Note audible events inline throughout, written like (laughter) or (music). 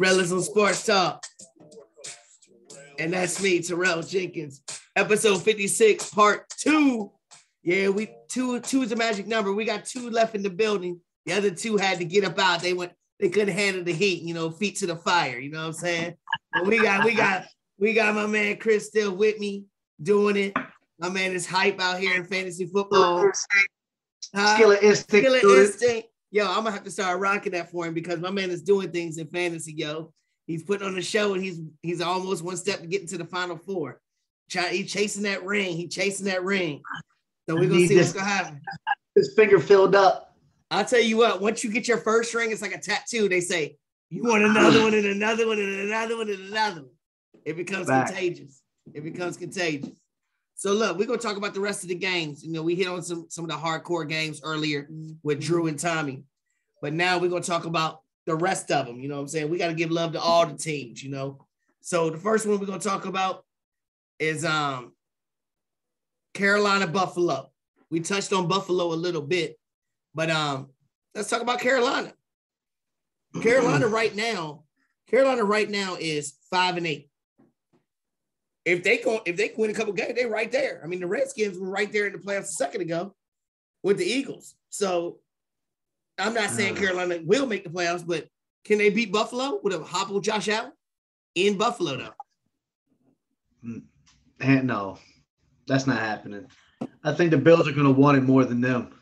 Rellism Sports Talk. And that's me, Terrell Jenkins. Episode 56, part two. Yeah, we two two is a magic number. We got two left in the building. The other two had to get up out. They went, they couldn't handle the heat, you know, feet to the fire. You know what I'm saying? But we got, we got, we got my man Chris still with me doing it. My man is hype out here in fantasy football. Huh? Instinct. Killer instinct. Yo, I'm gonna have to start rocking that for him because my man is doing things in fantasy, yo. He's putting on the show and he's he's almost one step to getting to the final four. Try, he's chasing that ring. He's chasing that ring. So we're gonna see what's gonna happen. His finger filled up. I'll tell you what, once you get your first ring, it's like a tattoo. They say, you want another one and another one and another one and another one. It becomes contagious. It becomes contagious. So look, we're gonna talk about the rest of the games. You know, we hit on some some of the hardcore games earlier with Drew and Tommy, but now we're gonna talk about the rest of them. You know what I'm saying? We got to give love to all the teams, you know. So the first one we're gonna talk about is um Carolina Buffalo. We touched on Buffalo a little bit, but um let's talk about Carolina. Carolina (clears throat) right now, Carolina right now is five and eight. If they go, if they can win a couple games, they're right there. I mean, the Redskins were right there in the playoffs a second ago with the Eagles. So I'm not saying Uh. Carolina will make the playoffs, but can they beat Buffalo with a hobble Josh Allen in Buffalo though? And no, that's not happening. I think the Bills are going to want it more than them.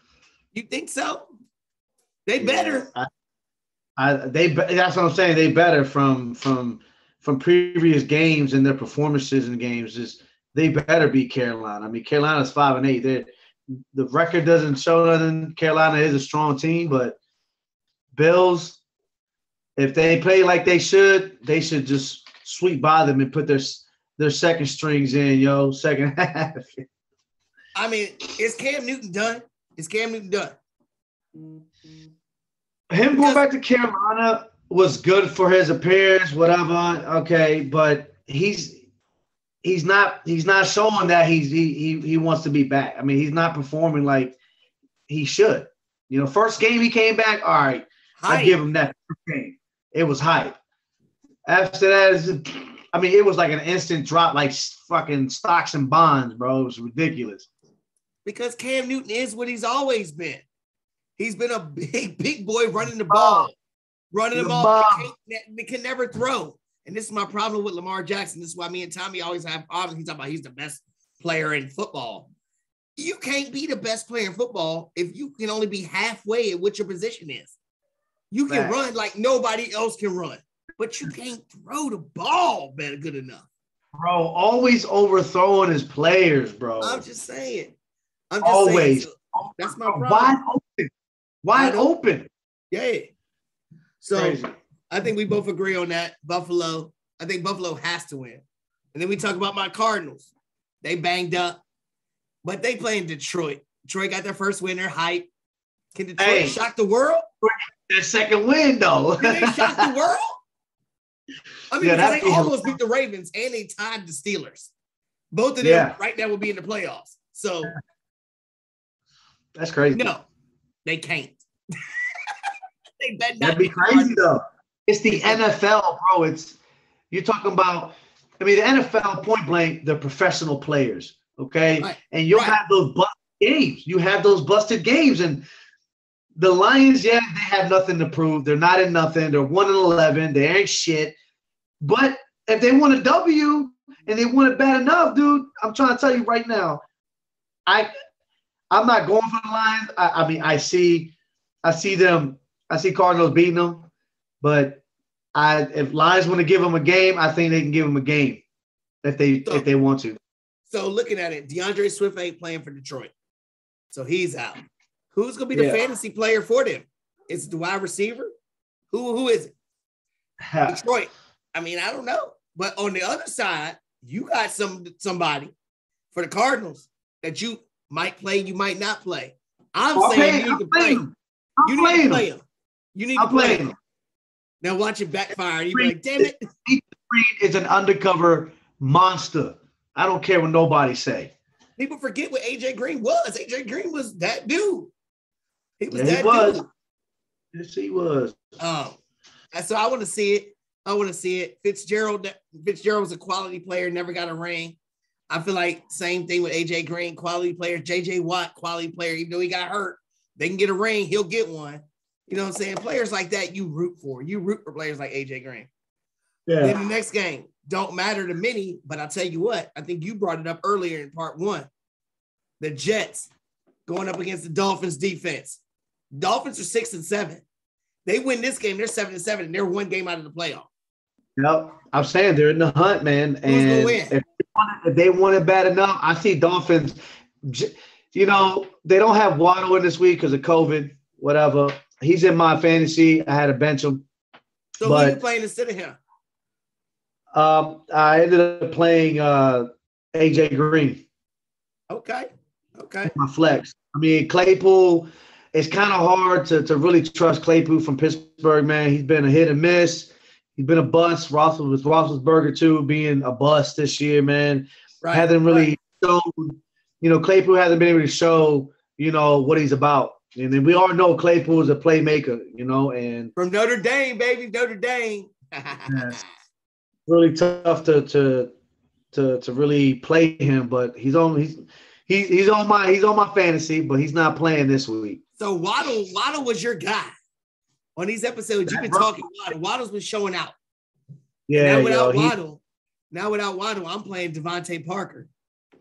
You think so? They better. I, I, they. That's what I'm saying. They better from from from previous games and their performances in games. Is they better beat Carolina. I mean, Carolina's five and eight. They the record doesn't show nothing. Carolina is a strong team, but Bills, if they play like they should, they should just sweep by them and put their their second strings in, yo, second (laughs) half. I mean, is Cam Newton done? Is Cam Newton done? Him going back to Carolina was good for his appearance, whatever. Okay, but he's he's not he's not showing that he's he he, he wants to be back. I mean, he's not performing like he should. You know, first game he came back, all right, I give him that game. It was hype. After that, I mean, it was like an instant drop, like fucking stocks and bonds, bro. It was ridiculous. because Cam Newton is what he's always been. He's been a (laughs) big, big boy running the ball, running the ball. They can never throw. And this is my problem with Lamar Jackson. This is why me and Tommy always have. He's talking about he's the best player in football. You can't be the best player in football if you can only be halfway at what your position is. You can Facts. run like nobody else can run, but you can't throw the ball better good enough. Bro, always overthrowing his players, bro. I'm just saying. I'm just Always. saying. So that's my problem. Wide open. Wide Wide open. open. Yeah. So Crazy. I think we both agree on that. Buffalo. I think Buffalo has to win. And then we talk about my Cardinals. They banged up, but they play in Detroit. Detroit got their first winner. Hype. Can Detroit Hey. shock the world? Their second win, though. Can they shock the (laughs) world? I mean, Yeah, they almost beat the Ravens and they tied the Steelers. Both of them Yeah. right now will be in the playoffs. So That's crazy. no, they can't. (laughs) they bet That'd be crazy, Cardinals. though. It's the NFL, bro. It's you're talking about. I mean, the NFL point blank, they're professional players, okay? Right. And you'll Right. have those busted games. You have those busted games, and the Lions, yeah, they have nothing to prove. They're not in nothing. They're one and eleven. They ain't shit. But if they want a W and they want it bad enough, dude, I'm trying to tell you right now, I I'm not going for the Lions. I, I mean, I see, I see them. I see Cardinals beating them, but I if Lions want to give them a game, I think they can give them a game if they if they want to. So looking at it, D'Andre Swift ain't playing for Detroit. So he's out. Who's gonna be the Yeah. fantasy player for them? Is it the wide receiver? Who who is it? (laughs) Detroit. I mean, I don't know. But on the other side, you got some somebody for the Cardinals that you might play, you might not play. I'm oh, I'm saying playing- you need to play. playing You need to play him. You need I'm to play playing him. Now watch it backfire. You be like, damn it. Reed is an undercover monster. I don't care what nobody say. People forget what AJ Green was. AJ Green was that dude. He was Yeah, he that was. dude. Yes, he was. Um, so I want to see it. I want to see it. Fitzgerald Fitzgerald was a quality player, never got a ring. I feel like same thing with AJ Green, quality player. JJ Watt, quality player. Even though he got hurt, they can get a ring. He'll get one. You know what I'm saying? Players like that, you root for. You root for players like AJ Green. Yeah. Then the next game don't matter to many, but I'll tell you what. I think you brought it up earlier in part one. The Jets going up against the Dolphins defense. Dolphins are six and seven. They win this game, they're seven and seven, and they're one game out of the playoff. Yep, I'm saying they're in the hunt, man. And if they, if they want it bad enough, I see Dolphins. You know, they don't have Waddle in this week because of COVID, whatever. He's in my fantasy. I had to bench him. So but, who you playing instead of him? Um, I ended up playing uh, AJ Green. Okay. Okay. My flex. I mean, Claypool. It's kind of hard to, to really trust Claypool from Pittsburgh, man. He's been a hit and miss. He's been a bust. Ross with Roethlisberger too being a bust this year, man. Right. Hasn't really right. shown. You know, Claypool hasn't been able to show. You know what he's about. And then we all know Claypool is a playmaker. You know, and from Notre Dame, baby, Notre Dame. (laughs) really tough to to to to really play him, but he's on he's he's he's on my he's on my fantasy, but he's not playing this week. So Waddle Waddle was your guy on these episodes. You've been talking Waddle. Waddle's been showing out. Yeah. Now without yo, Waddle, he, now without Waddle, I'm playing DeVante Parker.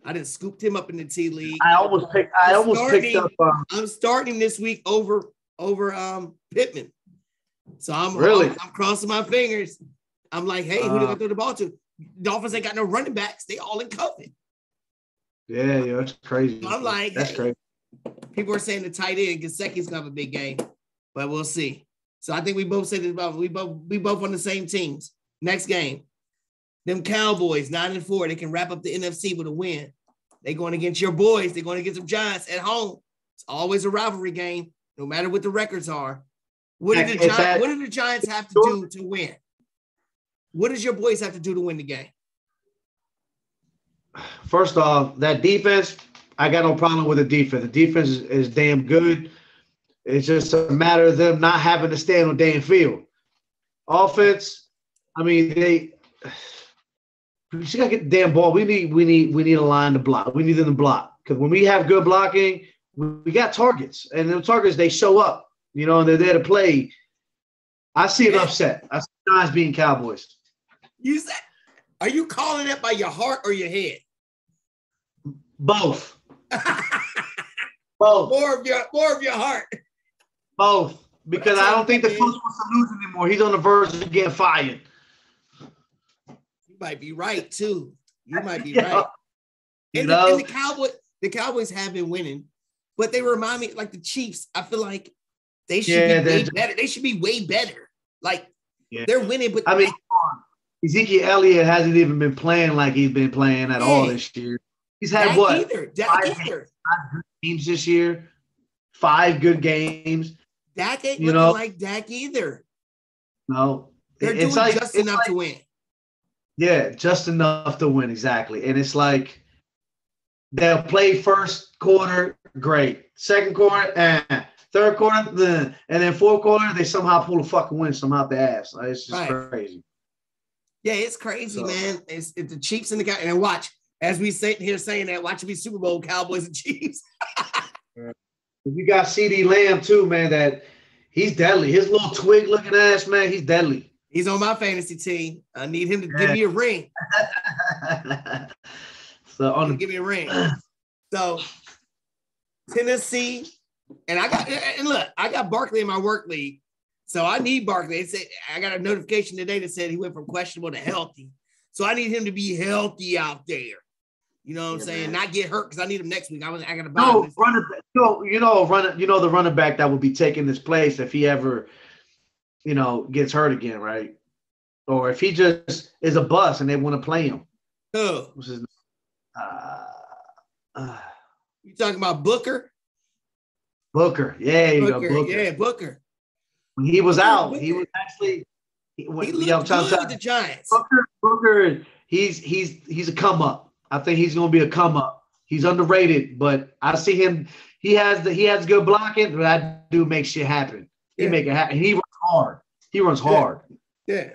I just scooped him up in the T League. I almost picked. I I'm almost starting, picked up. Um, I'm starting this week over over um Pittman. So I'm really I'm, I'm crossing my fingers. I'm like, hey, who uh, do I throw the ball to? Dolphins ain't got no running backs. They all in COVID. Yeah, yeah, that's crazy. So I'm like, that's hey, crazy. People are saying the tight end Gesicki's gonna have a big game, but we'll see. So I think we both said this about we both we both on the same teams. Next game, them Cowboys nine and four. They can wrap up the NFC with a win. They going against your boys. They're going against some Giants at home. It's always a rivalry game, no matter what the records are. What did the Giants, what did the Giants have to do to win? What does your boys have to do to win the game? First off, that defense, I got no problem with the defense. The defense is, is damn good. It's just a matter of them not having to stand on damn field. Offense, I mean, they just gotta get the damn ball. We need we need we need a line to block. We need them to block. Because when we have good blocking, we, we got targets. And the targets they show up, you know, and they're there to play. I see an upset. I see Giants being Cowboys. You said, are you calling it by your heart or your head? Both. (laughs) Both. More of your more of your heart. Both. Because I don't think the coach wants to lose anymore. He's on the verge of getting fired. Might be right too. You might be (laughs) yeah. right. And the, and the Cowboys, the Cowboys have been winning, but they remind me like the Chiefs. I feel like they should yeah, be way just, better. They should be way better. Like yeah. they're winning, but I mean, Ezekiel Elliott hasn't even been playing like he's been playing at all this year. He's had what? Either. Five, either. five games this year. Five good games. Dak ain't you looking know? like Dak either. No. They're it's doing like, just enough like, to win. Yeah, just enough to win, exactly. And it's like they'll play first quarter, great. Second quarter, eh. Third quarter, the and then fourth quarter, they somehow pull a fucking win somehow the ass. It's just right. crazy. Yeah, it's crazy, so. man. It's, it's, the Chiefs and the guy. And watch, as we sit here saying that, watch it be Super Bowl Cowboys and Chiefs. (laughs) you got CeeDee Lamb too, man. That he's deadly. His little twig looking ass, man. He's deadly. He's on my fantasy team. I need him to yeah. give me a ring. (laughs) so on give me a ring. So Tennessee, and I got and look, I got Barkley in my work league. So I need Barkley. It said, I got a notification today that said he went from questionable to healthy. So I need him to be healthy out there. You know what I'm yeah, saying? Man. Not get hurt because I need him next week. I was I gotta buy no, running you know, you know, run you know the running back that would be taking this place if he ever, you know, gets hurt again, right? Or if he just is a bust and they want to play him. Who? uh, uh, you talking about Booker? Booker, yeah, Booker, Booker. yeah, Booker. When he was out, he was actually. He, when, he looked you know, good with the Giants. Booker, Booker, he's he's he's a come up. I think he's going to be a come up. He's underrated, but I see him. He has the he has good blocking, but I do make shit happen. He yeah. make it happen. He hard. He runs hard. Yeah.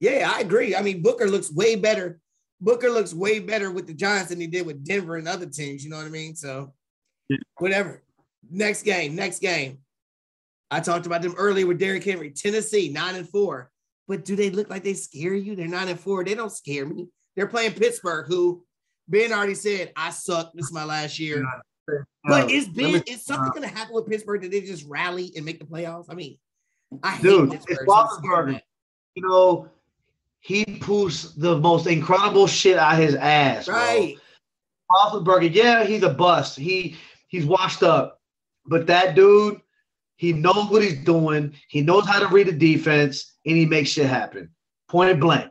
Yeah, I agree. I mean, Booker looks way better. Booker looks way better with the Giants than he did with Denver and other teams. You know what I mean? So, Yeah. whatever. Next game. Next game. I talked about them earlier with Derrick Henry. Tennessee, nine and four. But do they look like they scare you? They're nine and four. They don't scare me. They're playing Pittsburgh, who Ben already said, I suck. This is my last year. But is Ben is something going to happen with Pittsburgh? Did they just rally and make the playoffs? I mean, I Dude, it's so I'm scared of Roethlisberger. you know, he poos the most incredible shit out his ass. Right. bro. Roethlisberger, yeah, he's a bust. He he's washed up, but that dude, he knows what he's doing. He knows how to read the defense, and he makes shit happen. Point blank.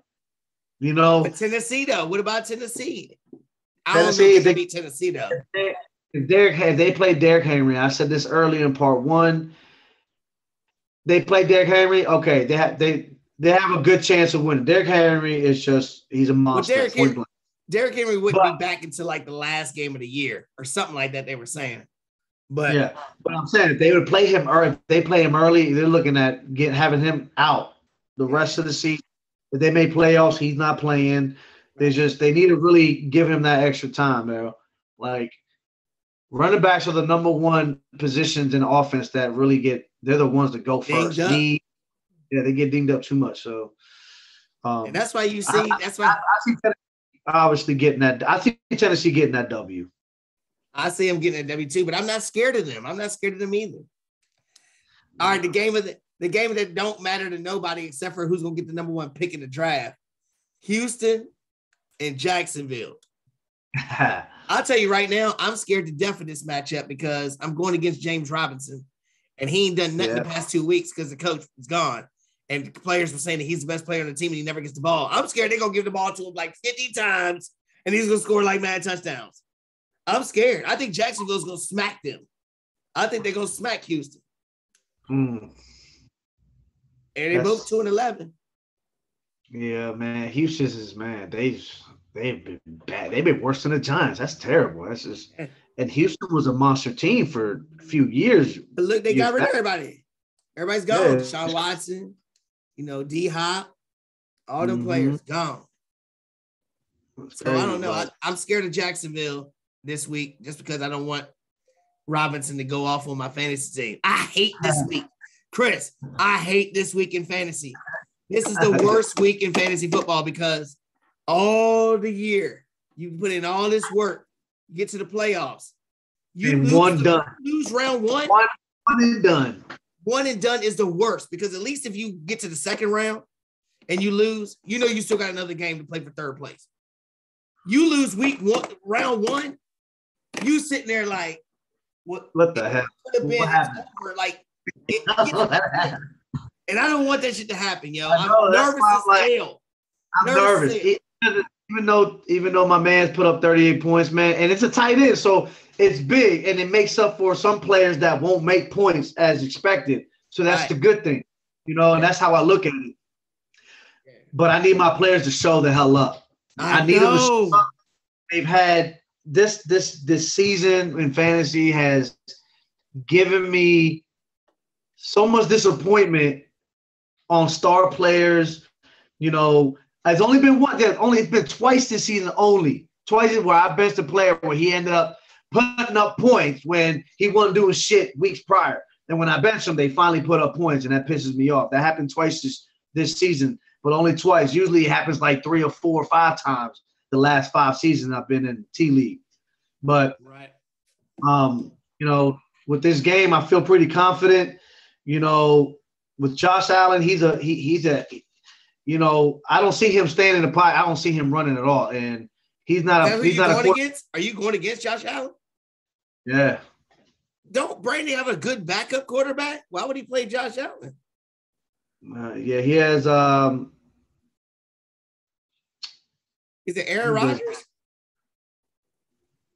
You know, But Tennessee, though, what about Tennessee? I Tennessee, don't know if they they- beat Tennessee, though. if Derrick if they play Derrick Henry. I said this earlier in part one. They play Derrick Henry. Okay, they have they they have a good chance of winning. Derrick Henry is just he's a monster. Derrick Henry- Derrick Henry wouldn't But- be back until like the last game of the year or something like that. They were saying, but Yeah, but I'm saying if they would play him or if they play him early, they're looking at get having him out the rest of the season. If they make playoffs, he's not playing. They just they need to really give him that extra time, bro. Like running backs are the number one positions in offense that really get they're the ones that go first. Knee- yeah, they get dinged up too much. So um, and that's why you see. That's I, why I see Tennessee obviously getting that. I see Tennessee getting that W. I see them getting a W two. But I'm not scared of them. I'm not scared of them either. All right, the game of the the game that don't matter to nobody except for who's gonna get the number one pick in the draft. Houston and Jacksonville. (laughs) I'll tell you right now, I'm scared to death of this matchup because I'm going against James Robinson, and he ain't done nothing the past two weeks because the coach is gone, and players were saying that he's the best player on the team and he never gets the ball. I'm scared they're gonna give the ball to him like 50 times, and he's gonna score like mad touchdowns. I'm scared. I think Jacksonville's gonna smack them. I think they're gonna smack Houston, Mm. and they That's- both two and eleven. Yeah, man. Houston's is man. They've they've been bad. They've been worse than the Giants. That's terrible. That's just (laughs) and Houston was a monster team for a few years. But look, they got rid of everybody. Everybody's gone. Yeah. Sean Watson, you know, D Hop, all them Mhm. players gone. So I don't know. I. I'm scared of Jacksonville this week just because I don't want Robinson to go off on my fantasy team. I hate this (laughs) week. Chris, I hate this week in fantasy. This is the (laughs) worst week in fantasy football because all the year you put in all this work, you get to the playoffs. You And lose, one done. lose round one. One One and done. One and done is the worst because at least if you get to the second round and you lose, you know you still got another game to play for third place. You lose week one, round one, you sitting there like, what What the heck? could have been What happened? over, like, (laughs) it- it- and I don't want that shit to happen, yo. I I'm know, nervous as like- hell. I'm Nervous nervous. Even- Even though, even though my man's put up 38 points, man, and it's a tight end, so it's big, and it makes up for some players that won't make points as expected. So that's Right. the good thing, you know, and that's how I look at it. But I need my players to show the hell up. I, I need them to show up. They've had this this this season in fantasy has given me so much disappointment on star players. You know, it's only been one. There's only it's been twice this season. Only twice where I benched a player where he ended up putting up points when he wasn't doing shit weeks prior. And when I benched him, they finally put up points, and that pisses me off. That happened twice this this season, but only twice. Usually, it happens like three or four or five times the last five seasons I've been in T League. But Right. um, you know, with this game, I feel pretty confident. You know, with Josh Allen, he's a he, he's a you know, I don't see him staying in the pot. I don't see him running at all. And he's not a he's you not a against? Are you going against Josh Allen? yeah. Don't Brady have a good backup quarterback? Why would he play Josh Allen? Uh, yeah, he has um Is it Aaron Rodgers?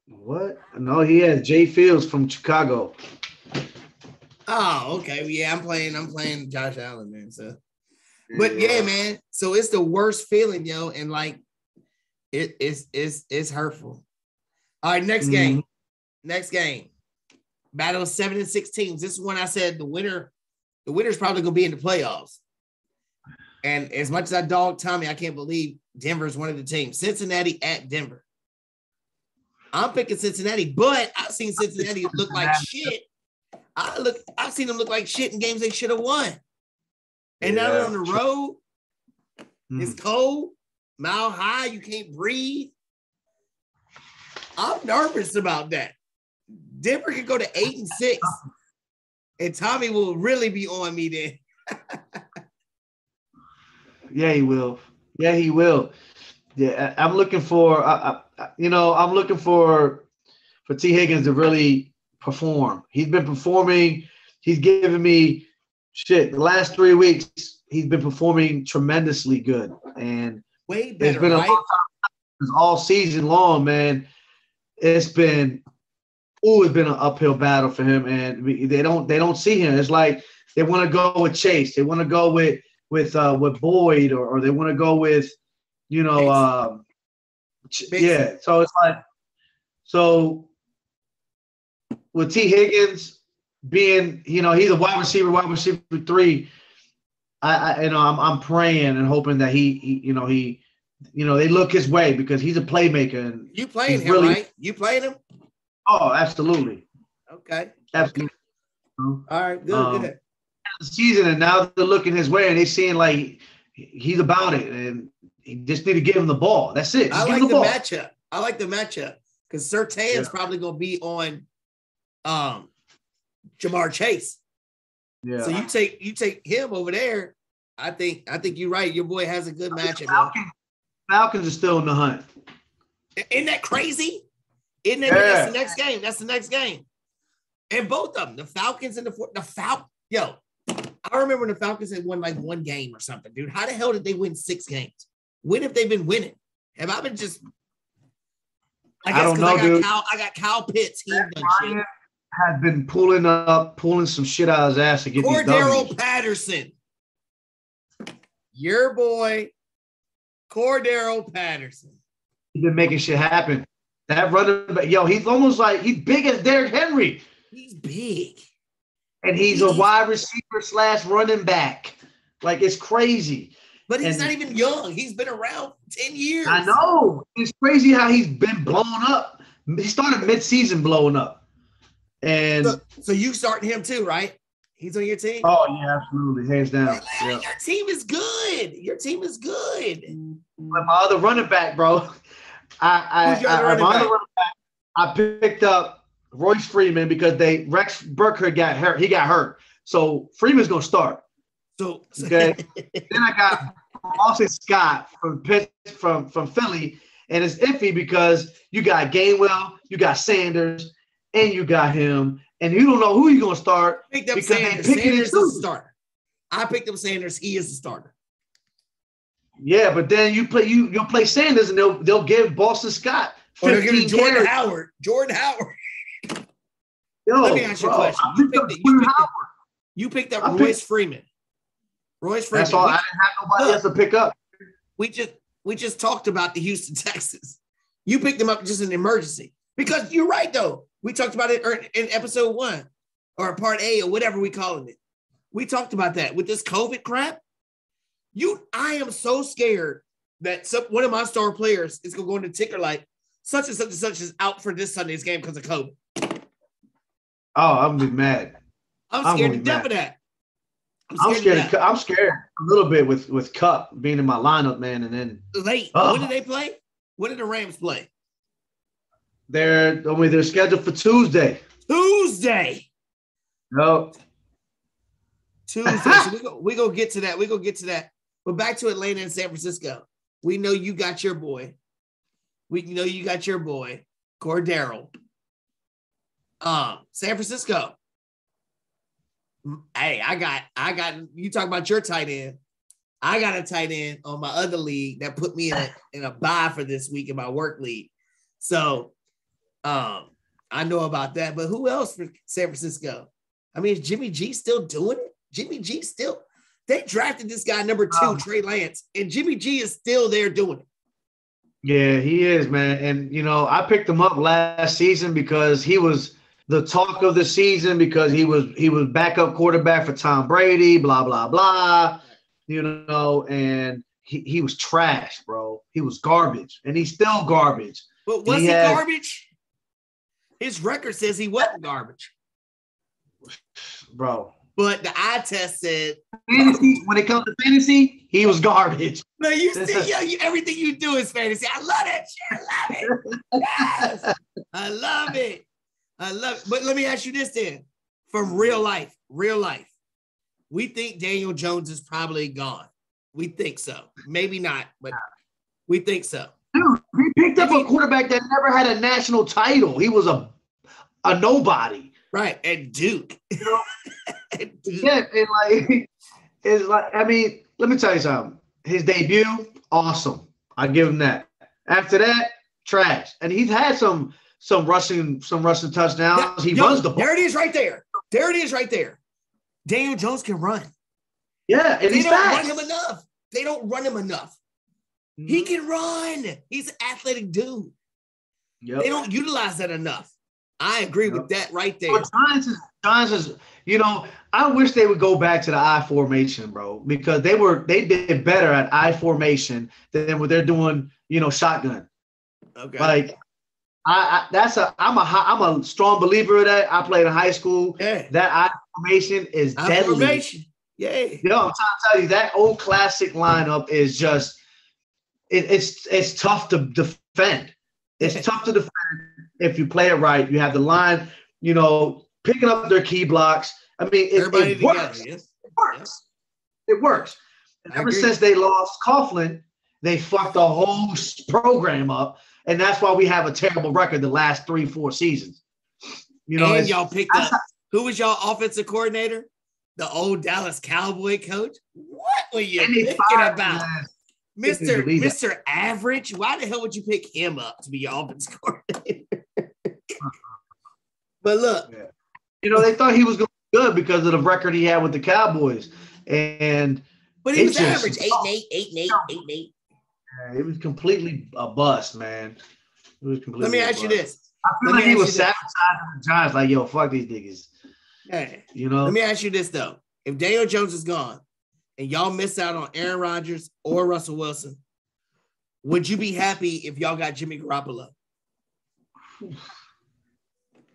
what? No, he has Jay Fields from Chicago. Oh, okay. Yeah, I'm playing. I'm playing Josh Allen, man. So, but yeah, man. So it's the worst feeling, yo, and like, it, it's it's it's hurtful. All right, next Mhm. game. Next game. Battle of seven and six teams. This is when I said the winner. The winner's probably gonna be in the playoffs. And as much as I dog Tommy, I can't believe Denver's one of the teams. Cincinnati at Denver. I'm picking Cincinnati, but I've seen Cincinnati look like shit. I look, I've seen them look like shit in games they should have won. And now they're on the road. Mm. It's cold, mile high. You can't breathe. I'm nervous about that. Denver could go to eight and six, and Tommy will really be on me then. (laughs) Yeah, he will. Yeah, he will. Yeah, I'm looking for. I, I, you know, I'm looking for for Tee Higgins to really perform. He's been performing. He's given me shit. The last three weeks, he's been performing tremendously good, and Way it's better, been a right? long time. All season long, man. It's been always been an uphill battle for him, and they don't they don't see him. It's like they want to go with Chase. They want to go with with uh with Boyd, or, or they want to go with you know um yeah. So it's like so with Tee Higgins being you know he's a wide receiver, wide receiver three. I, I you know I'm I'm praying and hoping that he, he you know he you know they look his way because he's a playmaker and You playing him, really- right? You playing him? oh absolutely Okay. absolutely All right. Good. Um, good. season and now they're looking his way and they're seeing like he's about it and he just need to give him the ball that's it I just give like the the matchup. I like the matchup because Surtain's Yeah. probably gonna be on um Ja'Marr Chase. yeah So you take you take him over there. I think I think you're right. Your boy has a good matchup. Falcons, Falcons are still in the hunt Isn't that crazy? Isn't that Yeah. that's the next game? That's the next game. And both of them, the Falcons and the Fort- the Fal. Yo, I remember when the Falcons had won like one game or something, dude. How the hell did they win six games? When have they been winning? Have I been just? I I guess don't because I, know, got dude. Kyle. I got Kyle Pitts. He done shit. Has been pulling up pulling some shit out of his ass to get these Cordero. Patterson. Your boy, Cordero Patterson. he's been making shit happen that running back yo he's almost like he's big as Derrick Henry He's big. and he's a wide receiver slash running back like it's crazy But he's And- not even young. He's been around 10 years. I know. It's crazy how he's been blown up. He started mid-season blowing up. And So, so you starting him too, right? He's on your team. oh yeah, absolutely. Hands down. Yeah. Your team is good. Your team is good. Mm-hmm. But my other running back, bro. I I, I, running my back? other running back, I picked up Royce Freeman because they Rex Burkhead got hurt. He got hurt. So Freeman's gonna start. So, so Okay. (laughs) then I got Boston Scott from Pitt, from from Philly, and it's iffy because you got Gainwell, you got Sanders, and you got him, and you don't know who you're gonna start. picked up Because Sanders. Sanders is the starter. I picked up Sanders. He is the starter. Yeah, but then you play you you'll play Sanders, and they'll they'll give Boston Scott Or they're giving Jordan carries. Howard. Jordan Howard. Yo, Let me ask you a question. You picked up picked you picked it- You picked up picked- Royce Freeman. Royce Freeman. That's all. We- I didn't have nobody Look. else to pick up. we just we just talked about the Houston (laughs) Texans. You picked them up just in emergency because you're right though. We talked about it in episode one or part A or whatever we calling it. We talked about that with this COVID crap. You, I am so scared that some one of my star players is gonna go into ticker like such and such and such is out for this Sunday's game because of COVID. Oh, I'm gonna be mad. I'm I'm scared gonna death mad. of that. I'm to scared. death. Of, I'm scared a little bit with with Kupp being in my lineup, man, and then late. When did they play? When did the Rams play? They're I mean they're scheduled for Tuesday. Tuesday. No, Tuesday. so we go we go get to that. We go get to that. But back to Atlanta and San Francisco. We know you got your boy. We know you got your boy, Cordero. Um, San Francisco. Hey, I got I got you talk about your tight end. I got a tight end on my other league that put me in a in a buy for this week in my work league. So um I know about that. But who else for San Francisco? I mean, is Jimmy G still doing it? Jimmy G still. They drafted this guy number two, Um, Trey Lance, and Jimmy G is still there doing it. yeah, he is, man. And you know, I picked him up last season because he was the talk of the season because he was he was backup quarterback for Tom Brady, blah blah blah. you know, and he, he was trash, bro. He was garbage, and he's still garbage. But was he, he had, garbage? His record says he wasn't garbage, bro. But the eye test said fantasy. When it comes to fantasy, he was garbage. No, you see, yo, you, everything you do is fantasy. I love that shit. I love it. Yes, I love it. I love it. But let me ask you this then, from real life, real life, we think Daniel Jones is probably gone. We think so. Maybe not, but we think so. Dude, picked up a quarterback that never had a national title. He was a a nobody. Right. And Duke. (laughs) You know? Duke. Yeah, and like (laughs) it's like I mean, let me tell you something. His debut, awesome. I give him that. After that, trash. And he's had some some rushing some rushing touchdowns. he yo, runs the ball. There it is right there. There it is right there. Daniel Jones can run. Yeah, and they don't fast. run him enough. They don't run him enough. Mm-hmm. He can run. He's an athletic dude. Yep. They don't utilize that enough. I agree yep. with that right there. But Giants is, Giants is, you know, I wish they would go back to the I formation, bro, because they were they did better at I formation than what they're doing, you know, shotgun. Okay. Like I, I, that's a I'm a I'm a strong believer of that. I played in high school. Yeah. That I formation is I deadly. Formation. Yeah. You know, I'm trying to tell you that old classic lineup is just it, it's it's tough to defend. It's tough to defend if you play it right. You have the line, you know, picking up their key blocks. I mean, it, it works. Yes. It works. It works. ever since they lost Coughlin, they fucked the whole program up and that's why we have a terrible record the last three, four seasons. You know, and y'all picked up who was y'all offensive coordinator? The old Dallas Cowboy coach. What were you thinking about? Mr. Mr. Average. Why the hell would you pick him up to be your offensive (laughs) coordinator? but look, yeah. you know, they thought he was going to be good because of the record he had with the Cowboys. And but he was average eight and eight, eight and eight, eight and eight. It was completely a bust, man. It was completely. Let me ask you this. I feel Let like he was sabotaging the Giants, like, yo, fuck these niggas. Hey, you know. Let me ask you this though: If Daniel Jones is gone, and y'all miss out on Aaron Rodgers or Russell Wilson, would you be happy if y'all got Jimmy Garoppolo?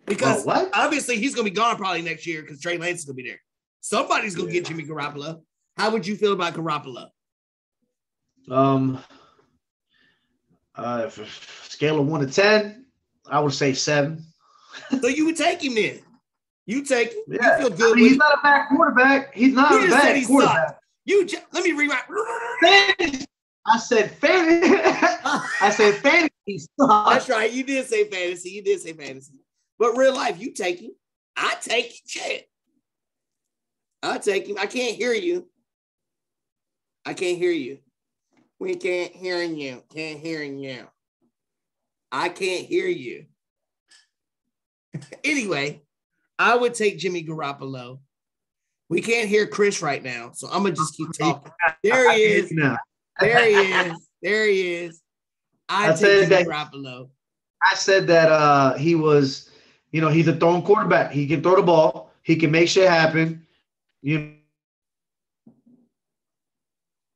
Because oh, obviously he's gonna be gone probably next year because Trey Lance is gonna be there. Somebody's gonna yeah. get Jimmy Garoppolo. How would you feel about Garoppolo? Um, uh, scale of one to ten, I would say seven. so you would take him then? You take him. Yeah. You feel good. I mean, he's not a bad quarterback. He's not you a bad quarterback. Sucked. You just, let me rewind. I said fantasy. (laughs) I said fantasy. That's right. You did say fantasy. You did say fantasy. But real life, you take him. I take him. Shit. I take him. I can't hear you. I can't hear you. We can't hear you. Can't hear you. I can't hear you. (laughs) anyway, I would take Jimmy Garoppolo. We can't hear Chris right now, so I'm gonna just keep talking. There he is. There he is. There he is. I, I take Jimmy Garoppolo. I said that uh, he was, you know, he's a throwing quarterback. He can throw the ball. He can make shit happen. You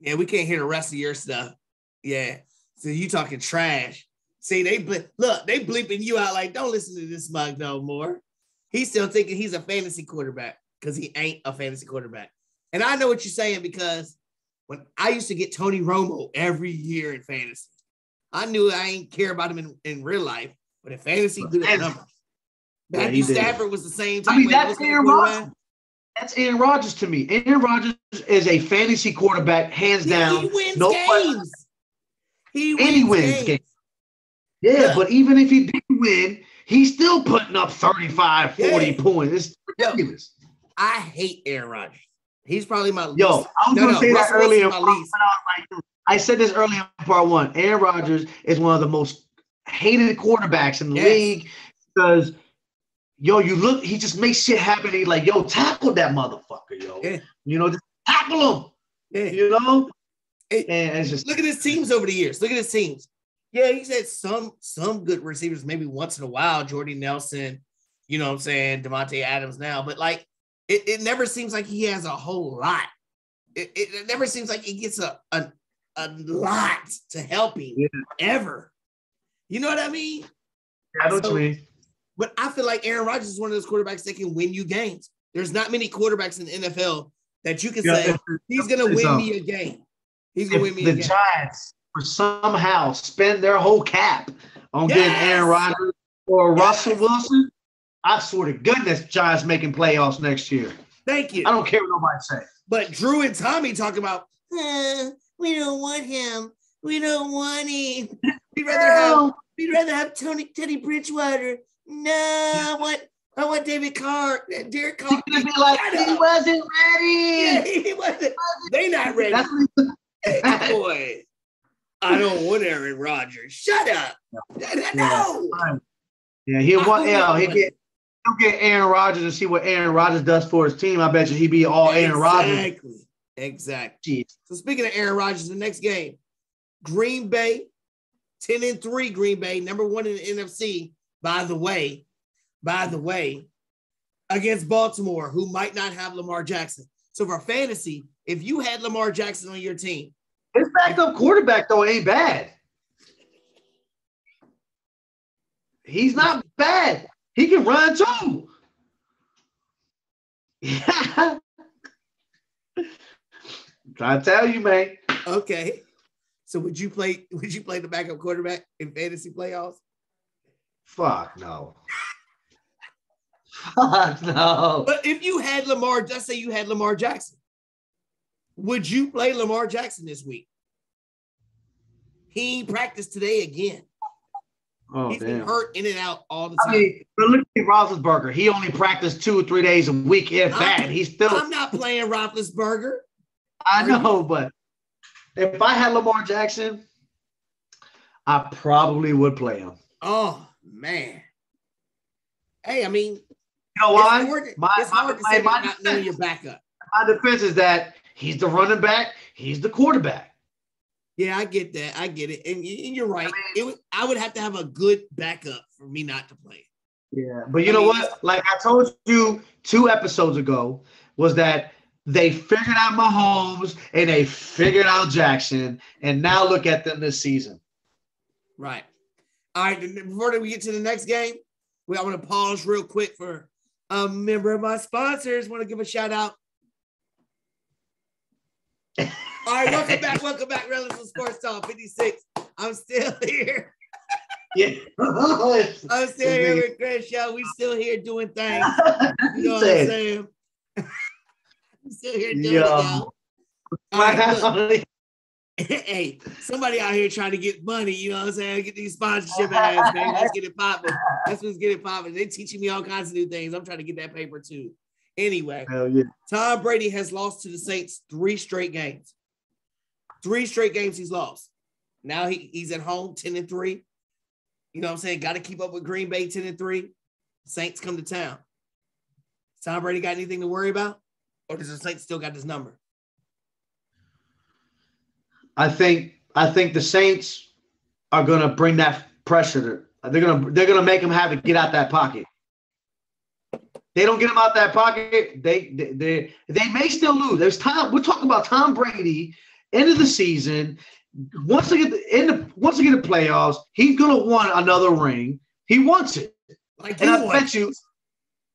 yeah, we can't hear the rest of your stuff. Yeah. So you talking trash. See, they ble- look, they bleeping you out like, don't listen to this mug no more. He's still thinking he's a fantasy quarterback because he ain't a fantasy quarterback. And I know what you're saying because when I used to get Tony Romo every year in fantasy, I knew I ain't care about him in, in real life, but in fantasy, good at numbers. Matthew yeah, Stafford was the same. I mean, that's Aaron Rodgers. That's Aaron Rodgers to me. Aaron Rodgers is a fantasy quarterback, hands yeah, down. He wins no games. He wins, and he wins games. games. Yeah, yeah, but even if he didn't win, he's still putting up 35, 40 yeah. points. It's ridiculous. I hate Aaron Rodgers. He's probably my least. Yo, I was no, gonna no, say Russell that earlier. I said this earlier in part one. Aaron Rodgers is one of the most hated quarterbacks in the yes. league because yo, you look, he just makes shit happen. He's like, yo, tackle that motherfucker, yo. Yeah. You know, just tackle him. Yeah. You know? It, and it's just look at his teams over the years. Look at his teams. Yeah, he's had some some good receivers, maybe once in a while. Jordy Nelson, you know what I'm saying, Davante Adams now, but like it, it never seems like he has a whole lot. it, it never seems like he gets a, a, a lot to help him Yeah. ever. You know what I mean? I what So- mean. But I feel like Aaron Rodgers is one of those quarterbacks that can win you games. There's not many quarterbacks in the NFL that you can Yeah, say he's gonna if- win me a game. He's gonna win me the a game. Giants somehow spend their whole cap on getting Aaron Rodgers or Yes! Russell Wilson, I swear to goodness, Giants making playoffs next year. Thank you. I don't care what nobody says. But Drew and Tommy talk about, "Uh, we don't want him. We don't want him. (laughs) We'd rather have we'd rather have Tony Teddy Bridgewater. No, I want I want David Carr, Derek Carr. He's gonna be like, he wasn't Yeah, ready. he wasn't. They not ready. Hey, boy, I don't want Aaron Rodgers. Shut up. (laughs) No. Yeah, he'll want. hope Yeah, he he get. He'll get Aaron Rodgers and see what Aaron Rodgers does for his team. I bet you he'd be all Aaron Rodgers. Exactly. Exactly. So speaking of Aaron Rodgers, the next game, Green Bay, 10 and 3, Green Bay, number one in the NFC, by the way, by the way, against Baltimore, who might not have Lamar Jackson. So for fantasy, if you had Lamar Jackson on your team, His backup quarterback though ain't bad. He's not bad. He can run too. (laughs) Yeah. Trying to tell you, man. okay. So would you play would you play the backup quarterback in fantasy playoffs? Fuck no. (laughs) Fuck no. But if you had Lamar, let's say you had Lamar Jackson, would you play Lamar Jackson this week? He practiced today again. Oh He's been hurt in and out all the I time. mean, but look at Roethlisberger. He only practiced two or three days a week, if I'm- that. He's still. I'm not playing Roethlisberger. I know, but if I had Lamar Jackson, I probably would play him. Oh man. Hey, I mean, You know why? it's hard, to- My- it's my- to my- say my about not knowing your defense. backup. My defense is that he's the running back, he's the quarterback. Yeah, I get that. I get it, and, and you're right. it I would have to have a good backup for me not to play. Yeah, but you I know mean, what? Like I told you two episodes ago, was that they figured out Mahomes and they figured out Jackson, and now look at them this season. Right. All right. Before we get to the next game, we I want to pause real quick for a member of my sponsors. Want to give a shout out. (laughs) All right, welcome back, welcome back, Rellism Sports Talk 56. I'm still (laughs) here. Yeah. (laughs) I'm still here with Chris Show. We still here doing things. (laughs) You know what I'm saying? I'm still here doing Yo. it, y'all. All right, hey, somebody out here trying to get money, you know what I'm saying? Get these sponsorship ads, man. Let's get it popping. That's what's getting popping. They teaching me all kinds of new things. I'm trying to get that paper too. Anyway, Hell yeah. Tom Brady has lost to the Saints three straight games. Three straight games he's lost. Now he, he's at home 10 and 3. You know what I'm saying? Got to keep up with Green Bay 10 and 3. Saints come to town. Tom Brady got anything to worry about? Or does the Saints still got this number? I think I think the Saints are gonna bring that pressure. To, they're gonna they're gonna make him have to get out that pocket. They don't get him out that pocket. They they they, they may still lose. There's time. We're talking about Tom Brady end of the season. Once they get the end of, once they get the playoffs, he's gonna want another ring. He wants it, Like and I want. bet you,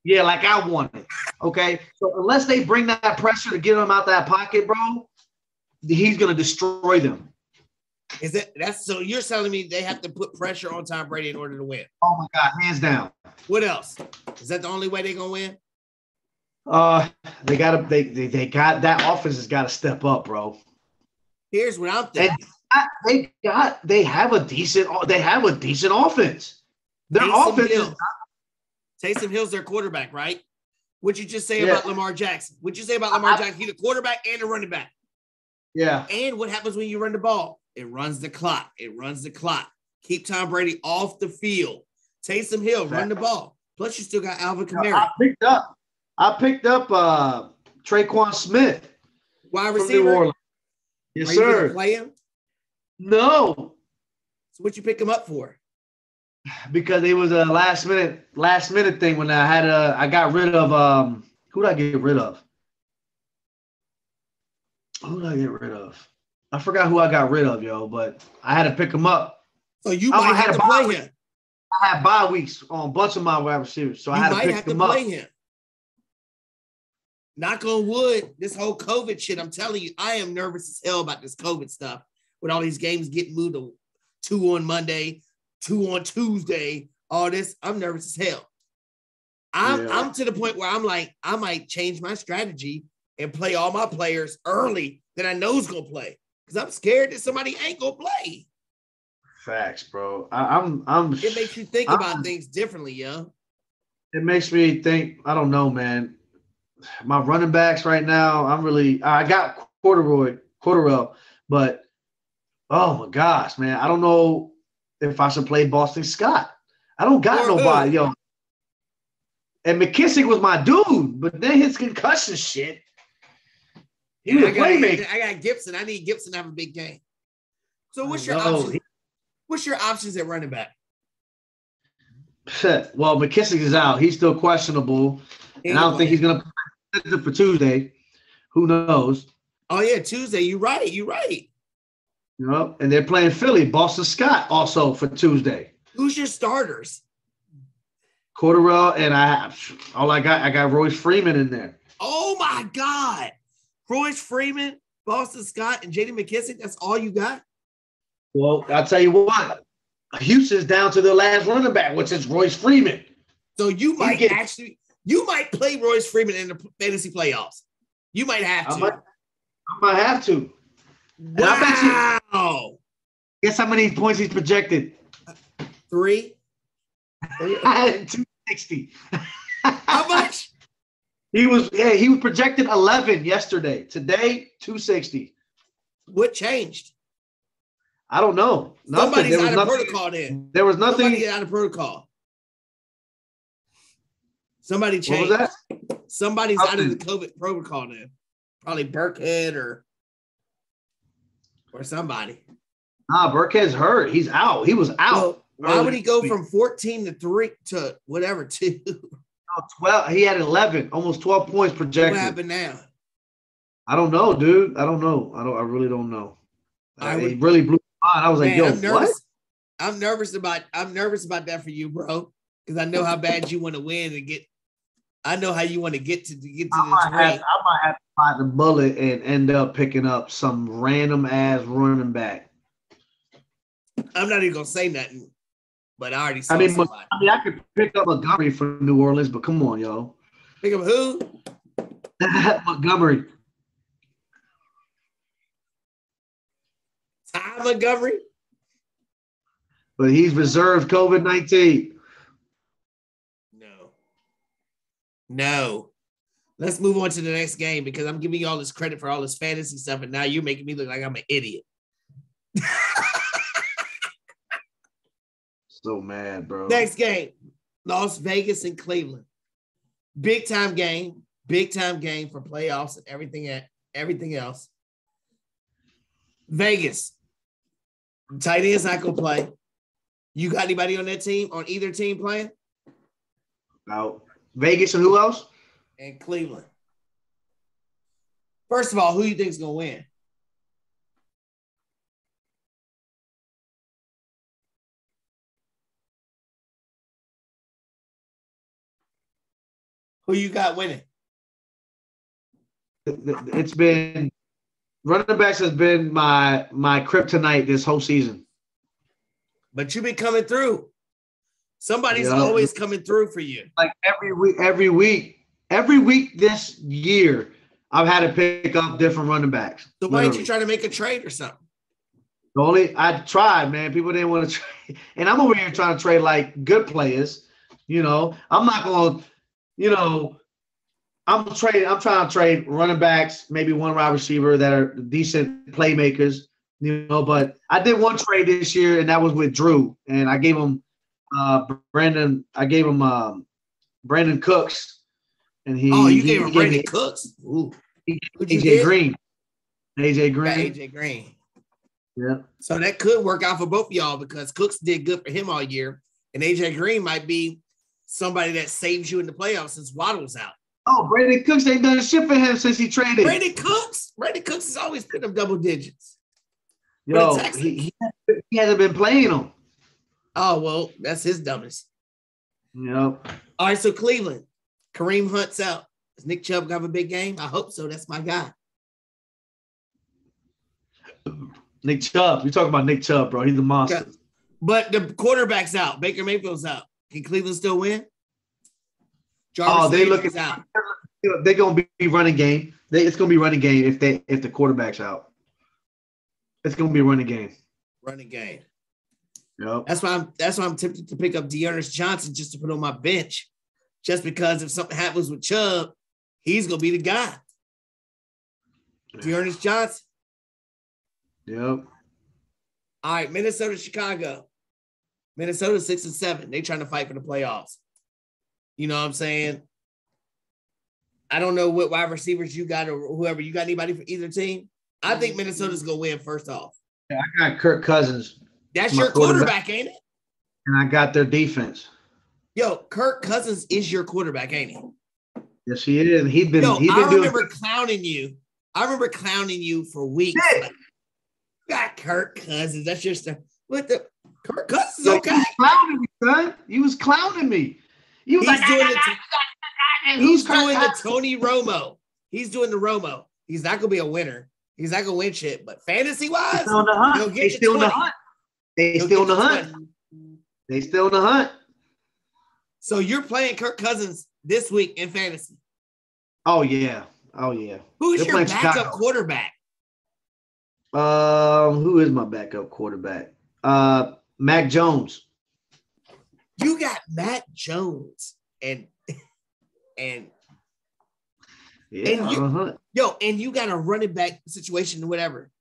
yeah, like I want it. Okay, so unless they bring that pressure to get him out that pocket, bro, he's gonna destroy them. Is that that's so you're telling me they have to put pressure on Tom Brady in order to win? Oh my God, hands down. What else? Is that the only way they're gonna win? Uh, they gotta they they, they got that offense has got to step up, bro. Here's what I'm thinking. I- they got they have a decent they have a decent offense. Their Taysom offense is Hill. Taysom Hill's their quarterback, right? What'd you just say Yeah. about Lamar Jackson? What'd you say about Lamar I- Jackson? He's a quarterback and a running back. yeah. And what happens when you run the ball? It runs the clock. It runs the clock. Keep Tom Brady off the field. Taysom Hill, run the ball. Plus, you still got Alvin Kamara, I picked up I picked up uh Tre'Quan Smith wide from New receiver. Yes, Are sir. play him? No, So what you pick him up for? because it was a last minute last minute thing when I had a I got rid of um who did I get rid of? Who did I get rid of? I forgot who I got rid of, yo, but I had to pick him up. So you I might had have to play week. him. I had bye weeks on a bunch of my wide receivers, so I you had to pick have to him up. him. Knock on wood, this whole COVID shit, I'm telling you, I am nervous as hell about this COVID stuff with all these games getting moved to two on Monday, two on Tuesday, all this. I'm nervous as hell. I'm, Yeah. I'm to the point where I'm like, I might change my strategy and play all my players early that I know's gonna play. Because I'm scared that somebody ain't gonna play. Facts, bro. I, I'm, I'm. It makes you think I'm- about things differently, yo. it makes me think. I don't know, man. My running backs right now, I'm really. I got Corduroy, Cordarrelle, but oh my gosh, man, I don't know if I should play Boston Scott. I don't got Or who? nobody, yo. And McKissic was my dude, but then his concussion shit. He was I a got, playmaker. I got Gibson. I need Gibson to have a big game. So what's your options? What's your options at running back? well, McKissic is out. He's still questionable, and I don't think he's gonna for Tuesday. Who knows? Oh yeah, Tuesday. You right. You right. You know, and they're playing Philly. Boston Scott also for Tuesday. Who's your starters? Cordarrelle and I have all I got. I got Royce Freeman in there. Oh my God, Royce Freeman, Boston Scott, and J.D. McKissic. That's all you got. Well, I'll tell you what. Houston's down to their last running back, which is Royce Freeman. So you might get- actually, you might play Royce Freeman in the fantasy playoffs. You might have to. I might, I might have to. I bet you- wow. Guess how many points he's projected? Three. (laughs) I 260. How much? (laughs) He was yeah, he was projected 11 yesterday. Today, 260. What changed? I don't know. Nothing. Somebody's out of nothing. protocol then. There was nothing. Somebody out of protocol. Somebody changed. was that? Somebody's out of the COVID protocol now. Probably Burkhead or or somebody. Nah, Burkhead's hurt. He's out. He was out. Well, why would he go from 14 to 3 to whatever two? No, 12. He had 11, almost 12 points projected. what happened now? I don't know, dude. I don't know. I don't. I really don't know. I would- it really blew my mind. I was like, yo, I'm nervous. what? I'm nervous about I'm nervous about that for you, bro. Because I know how bad you want to win and get. I know how you want to get to, to get to I the might, have. I might have to find the bullet and end up picking up some random ass running back. I'm not even gonna say nothing, but I already I mean. I mean, I could pick up Montgomery from New Orleans, but come on, yo, Pick up who? (laughs) Montgomery. Ty Montgomery. But he's reserved COVID nineteen. No. No. Let's move on to the next game because I'm giving you all this credit for all this fantasy stuff, and now you're making me look like I'm an idiot. (laughs) So mad, bro. Next game, Las Vegas and Cleveland. Big time game, big time game for playoffs and everything everything else. Vegas. Tight end's not gonna play. You got anybody on that team, on either team playing? Out Vegas and who else? And Cleveland. First of all, who do you think is gonna win? Who you got winning? It's been running backs has been my my kryptonite this whole season. But you've been coming through. Somebody's Yeah. always coming through for you. Like every week, every week, every week this year, I've had to pick up different running backs. So why ain't you trying to make a trade or something? The only I tried, man. People didn't want to (laughs) trade, and I'm over here trying to trade like good players. You know, I'm not going. to You know, I'm trading. I'm trying to trade running backs, maybe one wide receiver that are decent playmakers. You know, but I did one trade this year, and that was with Drew, and I gave him uh Brandon. I gave him um Brandin Cooks, and he. oh, you he- gave him Brandon me Cooks. Ooh, he- AJ? Green. AJ Green. AJ Green. Yeah. So that could work out for both of y'all because Cooks did good for him all year, and AJ Green might be somebody that saves you in the playoffs since Waddle's out. Oh, Brandin Cooks ain't done shit for him since he traded. Brandin Cooks, Brandin Cooks has always put up double digits. Yo, he, he, he hasn't been playing them. Oh well, that's his dumbest. Yep. All right, so Cleveland, Kareem Hunt's out. Does Nick Chubb have a big game? I hope so. That's my guy. Nick Chubb. You're talking about Nick Chubb, bro? He's a monster. But the quarterback's out. Baker Mayfield's out. Can Cleveland still win? Jarvis oh, they looking out. They're gonna be running game. They, it's gonna be running game if they if the quarterback's out. It's gonna be running game. Running game. Yep. That's why I'm that's why I'm tempted to pick up D'Ernest Johnson just to put on my bench, just because if something happens with Chubb, he's gonna be the guy. D'Ernest Johnson. Yep. All right, Minnesota, Chicago. Minnesota six and seven. They trying to fight for the playoffs. You know what I'm saying? I don't know what wide receivers you got or whoever. You got anybody for either team? I think mm-hmm. Minnesota's gonna win first off. Yeah, I got Kirk Cousins. That's your quarterback, quarterback, ain't it? And I got their defense. Yo, Kirk Cousins is your quarterback, ain't he? Yes, he is. He's been. Yo, he's been I remember doing... clowning you. I remember clowning you for weeks. Like, got Kirk Cousins. That's just a what the Kirk Cousins. Yo, okay, clowning me, son. He was clowning me. He was he's like, doing the, he's doing the Tony Romo. He's doing the Romo. He's not gonna be a winner. He's not gonna win shit, but fantasy wise, still in the hunt. They still in the hunt. They he'll still in the hunt. They still in the hunt. So you're playing Kirk Cousins this week in fantasy. Oh yeah. Oh yeah. Who's They're your backup Chicago. quarterback? Um, who is my backup quarterback? Uh, Mac Jones. You got Mac Jones and and yeah, and you, uh-huh. yo, and you got a running back situation, whatever.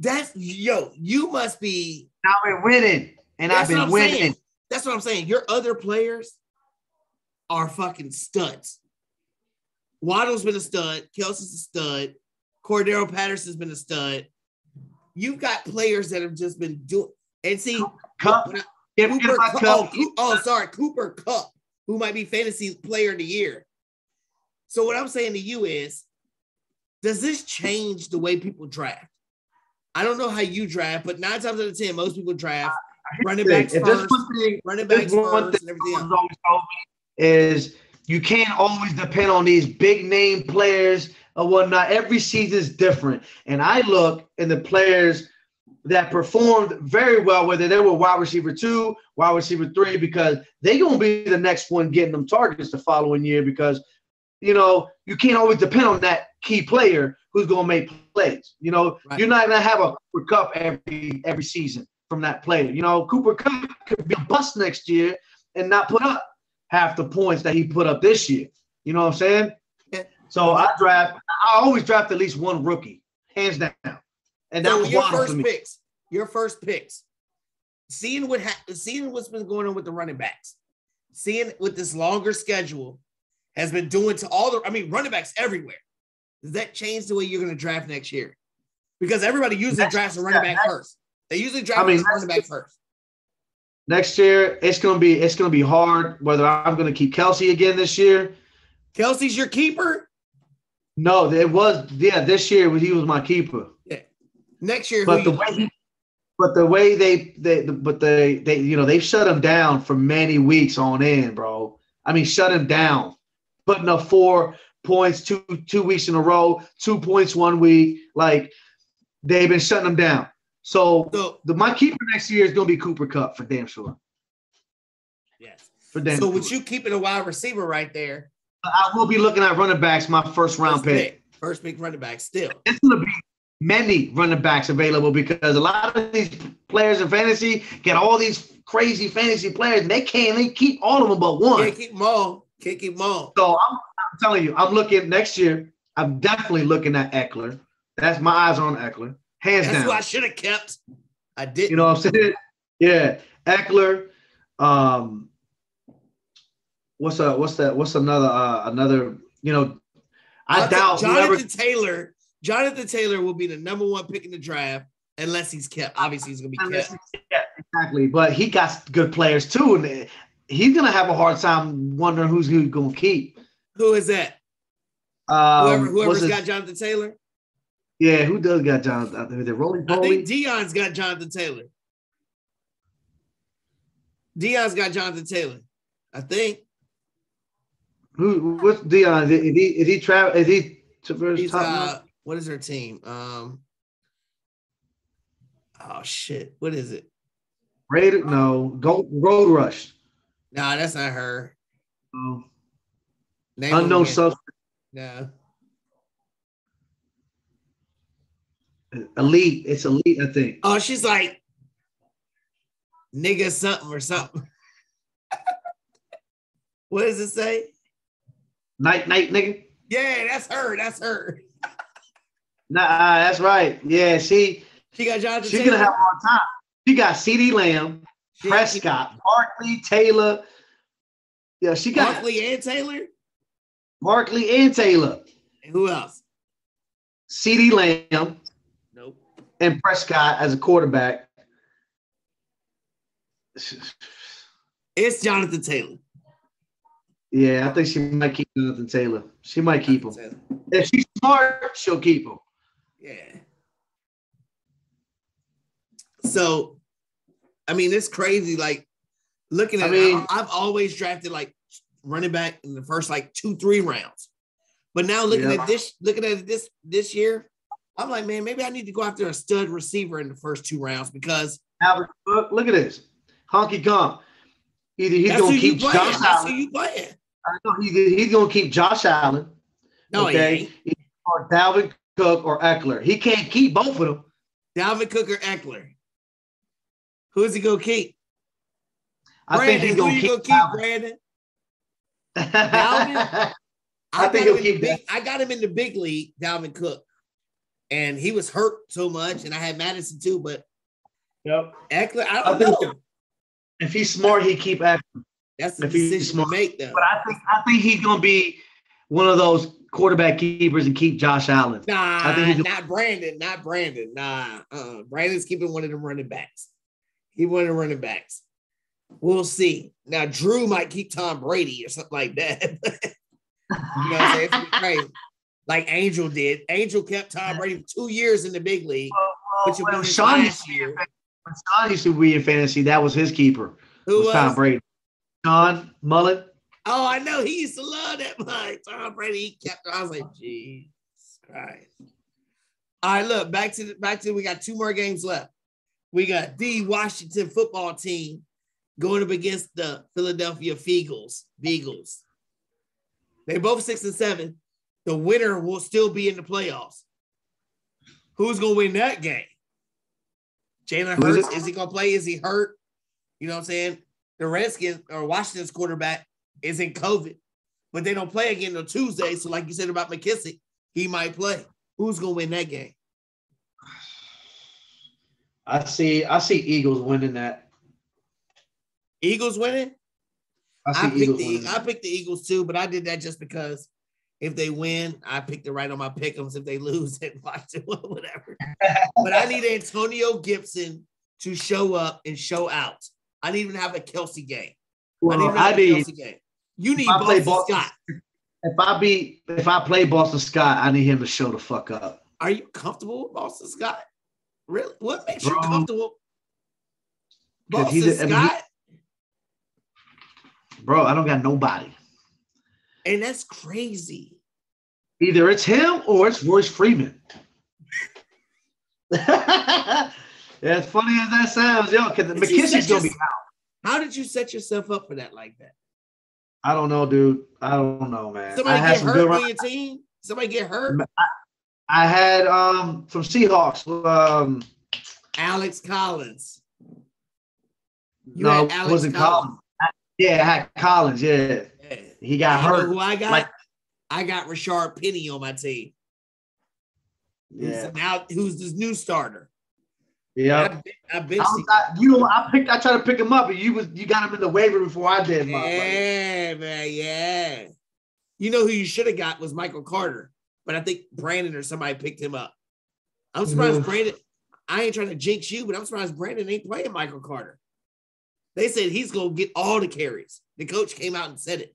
That's yo, you must be. I've been winning, and I've been winning. Saying. That's what I'm saying. Your other players are fucking studs. Waddle's been a stud. Kelce's a stud. Cordarrelle Patterson's been a stud. You've got players that have just been doing. And see, Kupp. Cooper, Kupp. Oh, oh, sorry, Cooper Kupp, who might be fantasy player of the year. So what I'm saying to you is, does this change the way people draft? I don't know how you draft, but nine times out of ten, most people draft running backs first, thing, running backs first, and everything else. Is you can't always depend on these big name players or whatnot. Every season is different, and I look in the players that performed very well, whether they were wide receiver two, wide receiver three, because they're gonna be the next one getting them targets the following year because you know, you can't always depend on that key player who's going to make plays. You know, right. you're not going to have a Cooper Kupp every every season from that player. You know, Cooper Kupp could be a bust next year and not put up half the points that he put up this year. You know what I'm saying? Yeah. So I draft. I always draft at least one rookie, hands down. And that so was your first picks. Your first picks. Seeing what ha- seeing what's been going on with the running backs, seeing with this longer schedule has been doing to all the, I mean, running backs everywhere. Does that change the way you're going to draft next year? Because everybody usually next, drafts a running back first. They usually draft I mean, a running back first. Next year, it's gonna be it's gonna be hard whether I'm gonna keep Kelce again this year. Kelce's your keeper? No, it was yeah. This year he was my keeper. Yeah. Next year, but the way he, but the way they they but they they you know they've shut him down for many weeks on end, bro. I mean, shut him down putting up four points two two weeks in a row, two points one week. Like they've been shutting them down. So, so the my keeper next year is going to be Cooper Kupp for damn sure. Yes. For damn. So sure. would you keep it a wide receiver right there? I will be looking at running backs. My first round first pick. pick. First pick running back. Still, it's going to be many running backs available because a lot of these players in fantasy get all these crazy fantasy players and they can't they keep all of them but one. Can't keep them all. Can't keep them all. So I'm, I'm telling you, I'm looking next year. I'm definitely looking at Ekeler. That's my eyes on Ekeler, hands That's down. who I should have kept. I did. You know what I'm saying? Yeah, Ekeler. Um, what's a what's that? What's another uh, another? You know, I doubt Jonathan whoever... Taylor. Jonathan Taylor will be the number one pick in the draft unless he's kept. Obviously, he's gonna be kept. Yeah, exactly. But he got good players too, and he's gonna have a hard time wondering who's who's gonna keep. Who is that? Um, Whoever, whoever's got Jonathan Taylor. yeah, who does got Jonathan? Is it Rolling I think Dion's got Jonathan Taylor. Dion's got Jonathan Taylor. I think Who? What's Dion? Is he? Is he travel? Is he he's top? uh what is her team? Um oh shit. What is it? Rated? No. Gold, Road Rush. Nah, that's not her. No. Name Unknown again. substance. No. Elite. It's elite. I think. Oh, she's like nigga something or something. (laughs) what does it say? Night, night, nigga. Yeah, that's her. That's her. Nah, that's right. Yeah, she She got Jonathan she's gonna have a hard time. She got CeeDee Lamb, She- Prescott, Barkley, Taylor. Yeah, she got Barkley and Taylor. Barkley and Taylor, And who else? CeeDee Lamb, Nope. and Prescott as a quarterback. It's Jonathan Taylor. Yeah, I think she might keep Jonathan Taylor. She might keep him. Taylor. If she's smart, she'll keep him. Yeah. So, I mean, it's crazy. Like looking at, I mean- I have always drafted like running back in the first like two, three rounds. But now looking Yeah. at this, looking at this this year, I'm like, man, maybe I need to go after a stud receiver in the first two rounds because Albert, look, look at this. Honky Kong. Either he's that's gonna keep. Josh That's who Allen. you playing. I know he's, he's gonna keep Josh Allen. No, okay. he ain't. Or Dalvin Cook or Ekeler. He can't keep both of them. Dalvin Cook or Ekeler. Who's he gonna keep? I Brandon, think he's gonna keep gonna keep, Brandon? Dalvin. (laughs) I I, think got him he'll in the keep big, I got him in the big league, Dalvin Cook, and he was hurt so much, and I had Mattison too. But Yep. Ekeler, I I don't think know. If he's smart, he keep acting. That's the if he's decision smart. to make, though. But I think I think he's gonna be one of those quarterback keepers and keep Josh Allen. Nah, I think not Brandon, not Brandon. Nah, uh, Brandon's keeping one of them running backs. He one of the running backs. We'll see. Now Drew might keep Tom Brady or something like that. (laughs) you know what I'm saying? It's crazy. Like Angel did. Angel kept Tom Brady for two years in the big league, be When his Sean, used last to be in year. when Sean used to be in fantasy, that was his keeper. Who was Tom? Brady. Sean Mullen. Oh, I know. He used to love that much. Tom Brady, he kept. I was like, Jesus Christ. All right, look back to the, back to. We got two more games left. We got the Washington football team going up against the Philadelphia Eagles. Beagles. They're both six and seven. The winner will still be in the playoffs. Who's gonna win that game? Jalen Hurts. Is he gonna play? Is he hurt? You know what I'm saying? The Redskins or Washington's quarterback is in COVID, but they don't play again on Tuesday. So, like you said about McKissic, he might play. Who's gonna win that game? I see. I see Eagles winning that. Eagles winning? I I picked Eagles the winning. I picked the Eagles too, but I did that just because if they win, I picked it right on my pickums. If they lose, (laughs) then watch it, whatever. (laughs) but I need Antonio Gibson to show up and show out. I need him to have a Kelce game. I need I need Kelce game. You need Boston Boston- Scott. if I be if I play Boston Scott, I need him to show the fuck up. Are you comfortable with Boston Scott? Really? What makes you Bro. comfortable? 'Cause Boston a- I mean, Scott, Bro, I don't got nobody. and that's crazy. Either it's him or it's Royce Freeman. (laughs) as funny as that sounds, yo, because McKissic's gonna be out. How did you set yourself up for that like that? I don't know, dude. I don't know, man. I Somebody had get hurt on run- your team? Somebody get hurt? I had um some Seahawks. Um, Alex Collins. You no, Alex wasn't Collins. Collins. I- yeah, I had Collins. Yeah, Yeah. he got You hurt. who I got? Like- I got Rashaad Penny on my team. Who's Yeah, now who's this new starter? yeah. I've been, I've I you know, I picked. I tried to pick him up, and you was you got him in the waiver before I did. My Yeah, man, yeah. You know who you should have got was Michael Carter, but I think Brandon or somebody picked him up. I'm surprised. Brandon. I ain't trying to jinx you, but I'm surprised Brandon ain't playing Michael Carter. They said he's gonna get all the carries. The coach came out and said it.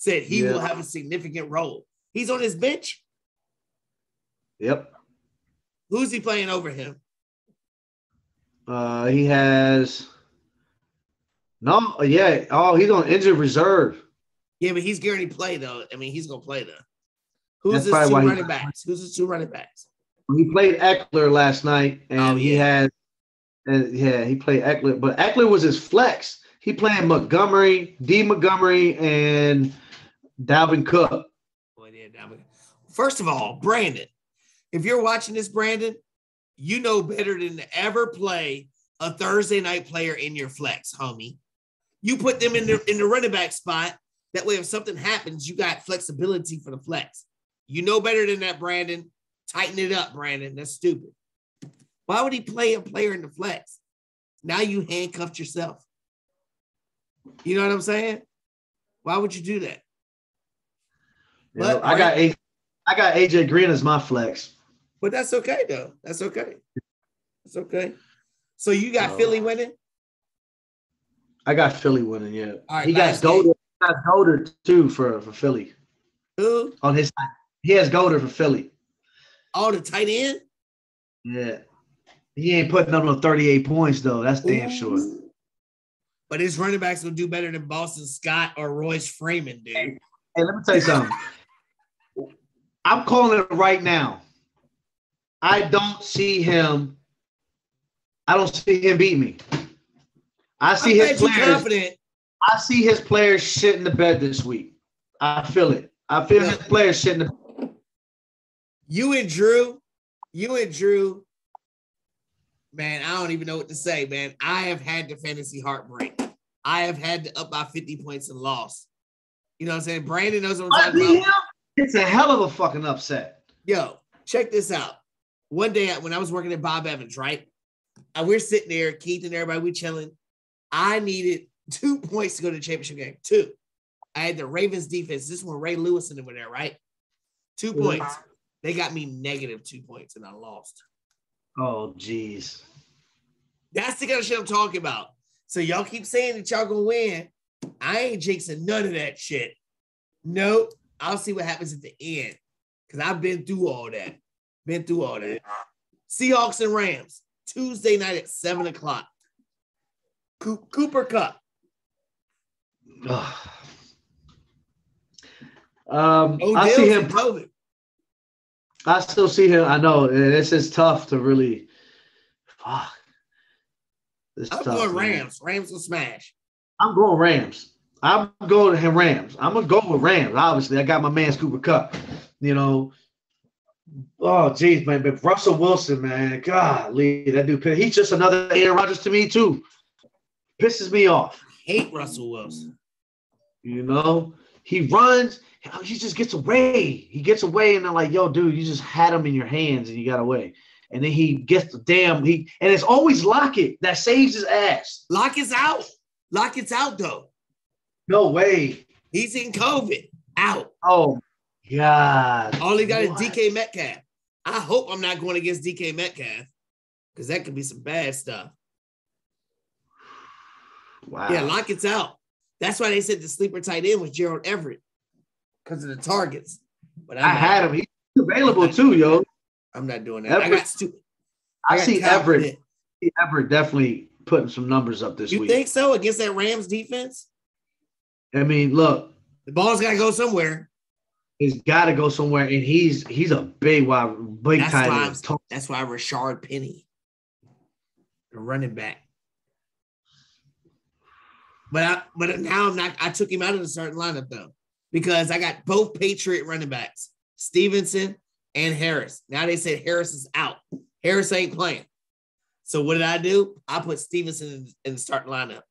said he Yeah. will have a significant role. He's on his bench. Yep. Who's he playing over him? Uh, he has no, yeah. Oh, he's on injured reserve. Yeah, but he's guaranteed play though. I mean, he's gonna play though. Who's That's his two why he- running backs? Who's his two running backs? He played Ekeler last night, and Oh, he yeah. had, and yeah, he played Ekeler, but Ekeler was his flex. He played Montgomery, D. Montgomery, and Dalvin Cook. First of all, Brandon, if you're watching this, Brandon, you know better than to ever play a Thursday night player in your flex, homie. You put them in the in the running back spot. That way, if something happens, you got flexibility for the flex. You know better than that, Brandon. Tighten it up, Brandon. That's stupid. Why would he play a player in the flex? Now you handcuffed yourself. You know what I'm saying? Why would you do that? You But- know, I got a, I got AJ Green as my flex. But that's okay though. That's okay. That's okay. So you got No. Philly winning? I got Philly winning. Yeah, right, he got. Goedert. He got Goedert too for for Philly Who? on his side. He has Goedert for Philly. Oh, the tight end? Yeah, he ain't putting up no thirty eight points though. That's damn sure. But his running backs will do better than Boston Scott or Royce Freeman, dude. Hey, let me tell you something. I'm calling it right now. I don't see him. I don't see him beat me. I see I'm his players. confident. I see his players shit in the bed this week. I feel it. I feel his players shit in the. You and Drew, you and Drew, man, I don't even know what to say, man. I have had the fantasy heartbreak. I have had to up by 50 points and lost. You know what I'm saying? Brandon knows what I'm talking about. It's a hell of a fucking upset. Yo, check this out. One day when I was working at Bob Evans, right? And we're sitting there, Keith and everybody, we chilling. I needed two (laughs) points to go to the championship game. Two. I had the Ravens defense. This one, Ray Lewis and them were there, right? Two points. They got me negative two points and I lost. Oh, jeez. That's the kind of shit I'm talking about. So y'all keep saying that y'all gonna win. I ain't jinxing none of that shit. Nope. I'll see what happens at the end. Cause I've been through all that. Been through all that. Seahawks and Rams, Tuesday night at seven o'clock. Co- Cooper Kupp. Um, Oh, I see him. COVID. I still see him. I know and it's just tough to really. Fuck. It's I'm tough, going man. Rams. Rams will smash. I'm going Rams. I'm going to him Rams. I'm gonna go with Rams. Obviously, I got my man Cooper Kupp. You know. Oh jeez, man, but Russell Wilson, man, golly, that dude, he's just another Aaron Rodgers to me too. Pisses me off. Hate Russell Wilson. You know, he runs, he just gets away. He gets away, and they're like, "Yo, dude, you just had him in your hands, and you got away." And then he gets the damn he, and it's always Lockett that saves his ass. Lockett's out. Lockett's out though. No way. He's in COVID. Out. Oh God. All he got What? is DK Metcalf. I hope I'm not going against DK Metcalf because that could be some bad stuff. (sighs) Wow. Yeah, Lockett's out. That's why they said the sleeper tight end was Gerald Everett because of the targets. But I'm I not, had him. He's available too, yo. I'm not doing that. I got stupid. I, got see. Everett. see Everett definitely putting some numbers up this You week. You think so against that Rams defense? I mean, look, The ball's got to go somewhere. he's got to go somewhere, and he's he's a big wide, big That's tight why, end. I'm, that's why Rashaad Penny, the running back. But I, but now I'm not. I took him out of the starting lineup though because I got both Patriot running backs, Stevenson and Harris. Now they said Harris is out. Harris ain't playing. So what did I do? I put Stevenson in, the starting lineup.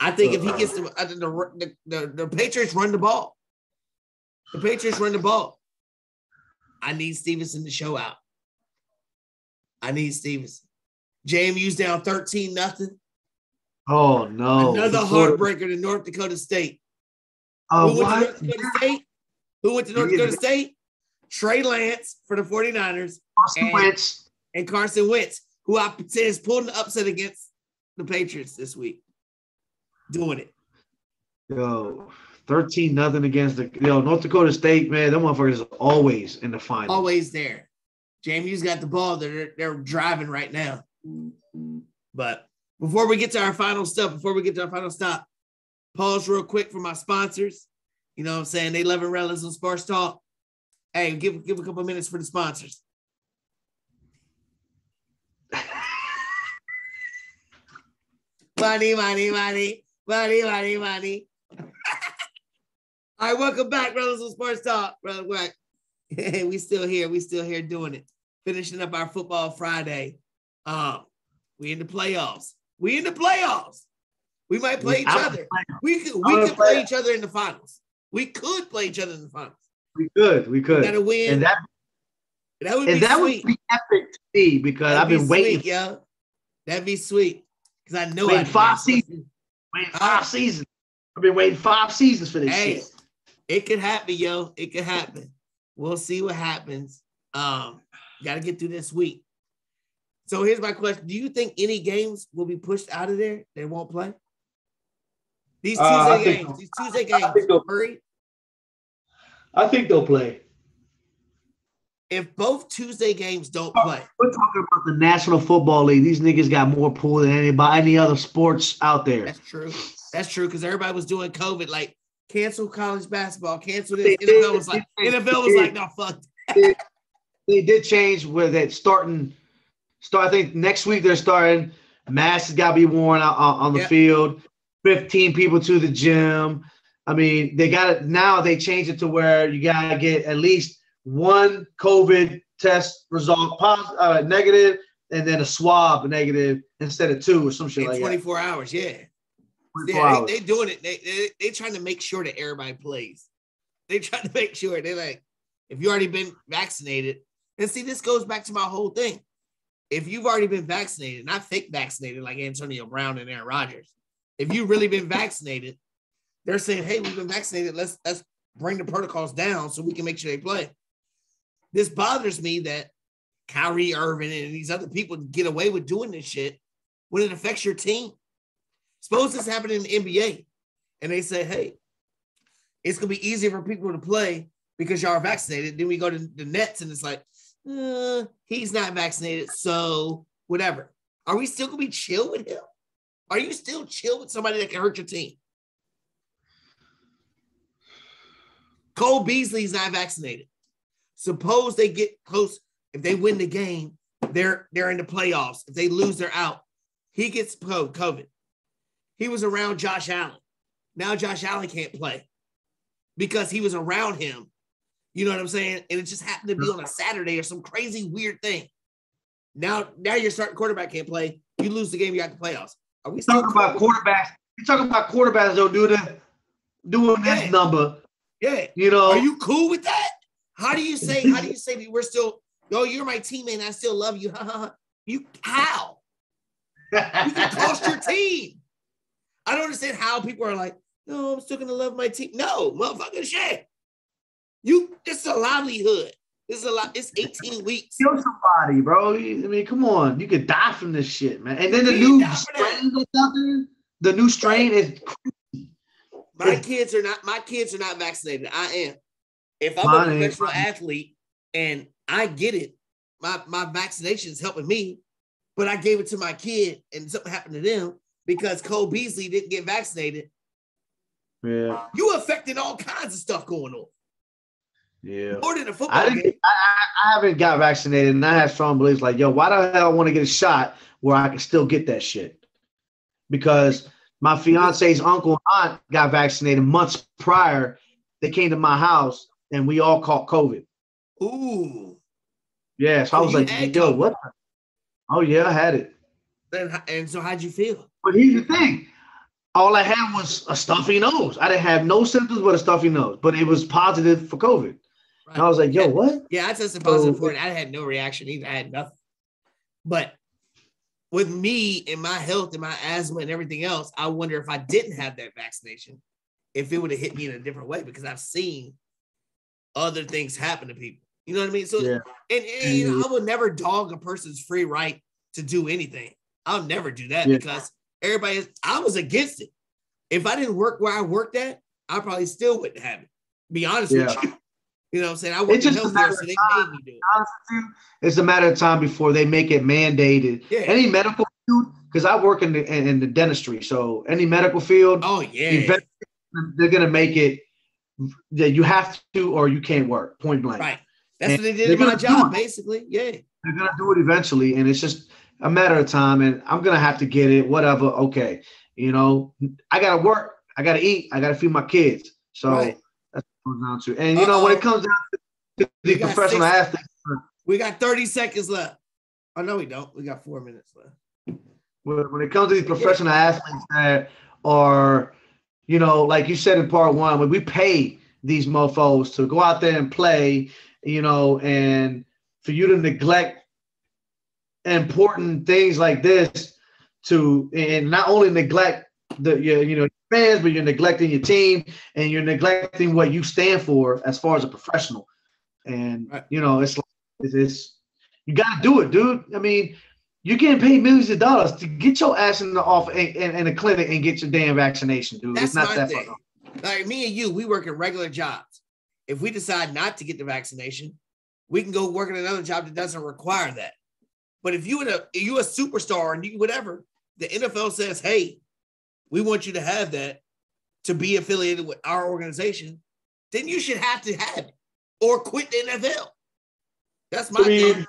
I think if he gets the, uh, the, the, the the Patriots run the ball, the Patriots run the ball. I need Stevenson to show out. I need Stevenson. JMU's down 13 nothing. Oh no! Another heartbreaker to North Dakota State. Who went to? North Dakota State? Who went to North. Dakota State? Trey Lance for the 49ers Carson and- Wentz. and Carson Wentz, who I said is pulling the upset against the Patriots this week. Doing it. Yo, 13 nothing against the know North Dakota State, man. Them motherfuckers are always in the final. Always there. JMU's got the ball. They're they're driving right now. But before we get to our final stuff, before we get to our final stop, pause real quick for my sponsors. You know what I'm saying? They love and relish on Sports Talk. Hey, give give a couple minutes for the sponsors. (laughs) money, money, money, money, money, money. (laughs) All right, welcome back, brothers on Sports Talk. Brother, what? (laughs) we still here. We still here doing it. Finishing up our football Friday. Um, we in the playoffs. We in the playoffs. We might play each other. We could we could play each other in the finals. We could play each other in the finals. We could. We could. We gotta win. And that that would and be that sweet. would be epic to see because That'd I've been be waiting, sweet, yo. That'd be sweet. Because I know waiting five seasons. waiting five seasons. I've been waiting five seasons for this Hey, shit. it could happen, yo. It could happen. We'll see what happens. Um, got to get through this week. So here's my question: Do you think any games will be pushed out of there? They won't play. These Tuesday Uh, I think games. These Tuesday I games. think so. Hurry. I think they'll play. If both Tuesday games don't play, We're talking about the National Football League. These niggas got more pull than anybody, any other sports out there. that's true. That's true because everybody was doing COVID, like cancel college basketball, cancel They this. did, NFL was like, did, NFL was did. like, no, fuck. (laughs) They did change with it starting. Start. I think next week they're starting. Masks got to be worn out on, on the Yep. field. Fifteen people to the gym. I mean, they got it now. They changed it to where you got to get at least one COVID test result positive, uh, negative, and then a swab negative instead of two or some shit In like 24 hours, yeah. 24 Yeah, hours. they, they doing it. They, they they trying to make sure that everybody plays. They trying to make sure they're like if you already been vaccinated. And see, this goes back to my whole thing. If you've already been vaccinated, not fake vaccinated like Antonio Brown and Aaron Rodgers, if you've really been vaccinated, they're saying, "Hey, we've been vaccinated. Let's let's bring the protocols down so we can make sure they play." This bothers me that Kyrie Irving and these other people get away with doing this shit when it affects your team. Suppose this happened in the NBA and they say, hey, it's to be easier for people to play because y'all are vaccinated. Then we go to the Nets and it's like, uh, he's not vaccinated. So whatever. Are we still to be chill with him? Are you still chill with somebody that can hurt your team? Cole Beasley's not vaccinated. Suppose they get close. If they win the game, they're they're in the playoffs. If they lose, they're out. He gets COVID. He was around Josh Allen. Now Josh Allen can't play because he was around him. You know what I'm saying? And it just happened to be on a Saturday or some crazy weird thing. Now, now your starting quarterback can't play. You lose the game. You got the playoffs. Are we talking about quarterbacks. You're talking about quarterbacks though, do the doing this Yeah. number. Yeah. You know, Are you cool with that? How do you say? How do you (laughs) say we're still? Yo, you're my teammate. And I still love you. (laughs) you how? You can cost your (laughs) team. I don't understand how people are like, no, I'm still gonna love my team. No, motherfucking shit. You, this is a livelihood. This is a lot. It's 18 weeks. kill somebody, bro. I mean, come on, you could die from this shit, man. And then the You new die for that. strain there, the new strain is My kids are not. My kids are not vaccinated. I am. If I'm a professional athlete and I get it, my my vaccination is helping me. But I gave it to my kid, and something happened to them because Cole Beasley didn't get vaccinated. yeah, You affecting all kinds of stuff going on yeah. more than a football I game. didn't. I, I, I haven't got vaccinated, and I have strong beliefs like, yo, why the hell I want to get a shot where I can still get that shit? Because my fiance's uncle and aunt got vaccinated months prior. They came to my house, and we all caught COVID. Ooh. Yeah, so I was like, yo, COVID? what? the- Oh yeah, I had it. And, and so how'd you feel? But here's the thing. All I had was a stuffy nose. I didn't have no symptoms but a stuffy nose, but it was positive for COVID. And I was like, yo, Yeah. what? Yeah, I tested positive So- for it. I had no reaction either. I had nothing. But with me and my health and my asthma and everything else, I wonder if I didn't have that vaccination, if it would have hit me in a different way because I've seen other things happen to people. You know what I mean? So, Yeah. and, and you know, I would never dog a person's free right to do anything. I'll never do that Yeah. because everybody is, I was against it. If I didn't work where I worked at, I probably still wouldn't have it. Be honest with you. You know what I'm saying? I wouldn't just a matter so of they time. made me do it. it's a matter of time before they make it mandated. Yeah. Any medical field, because I work in the in, the dentistry, so any medical field, Oh yeah. they're gonna make it that you have to or you can't work. Point blank. Right. That's And what they did in my job, basically. Yeah. They're gonna do it eventually, and it's just a matter of time. And I'm gonna have to get it. Whatever. Okay. You know, I gotta work. I gotta eat. I gotta feed my kids. So Right. That's what it comes down to. And you know, when it comes down to the professional athletes. We got 30 seconds left. Oh no, we don't. We got four minutes left. when, when it comes to these professional athletes that are, you know, like you said in part one, when we pay these mofos to go out there and play, you know, and for you to neglect important things like this to and not only neglect the you know fans, but you're neglecting your team and you're neglecting what you stand for as far as a professional. And Right. you know, it's it's, it's you got to do it, dude. I mean, you're getting paid millions of dollars to get your ass in the off in, in, in a clinic and get your damn vaccination, dude. That's it's not that thing. Like me and you, we work in regular jobs. If we decide not to get the vaccination, we can go work in another job that doesn't require that. But if you in a you a superstar and you whatever, the NFL says, "Hey, we want you to have that to be affiliated with our organization," then you should have to have it or quit the NFL. That's my I mean- thing.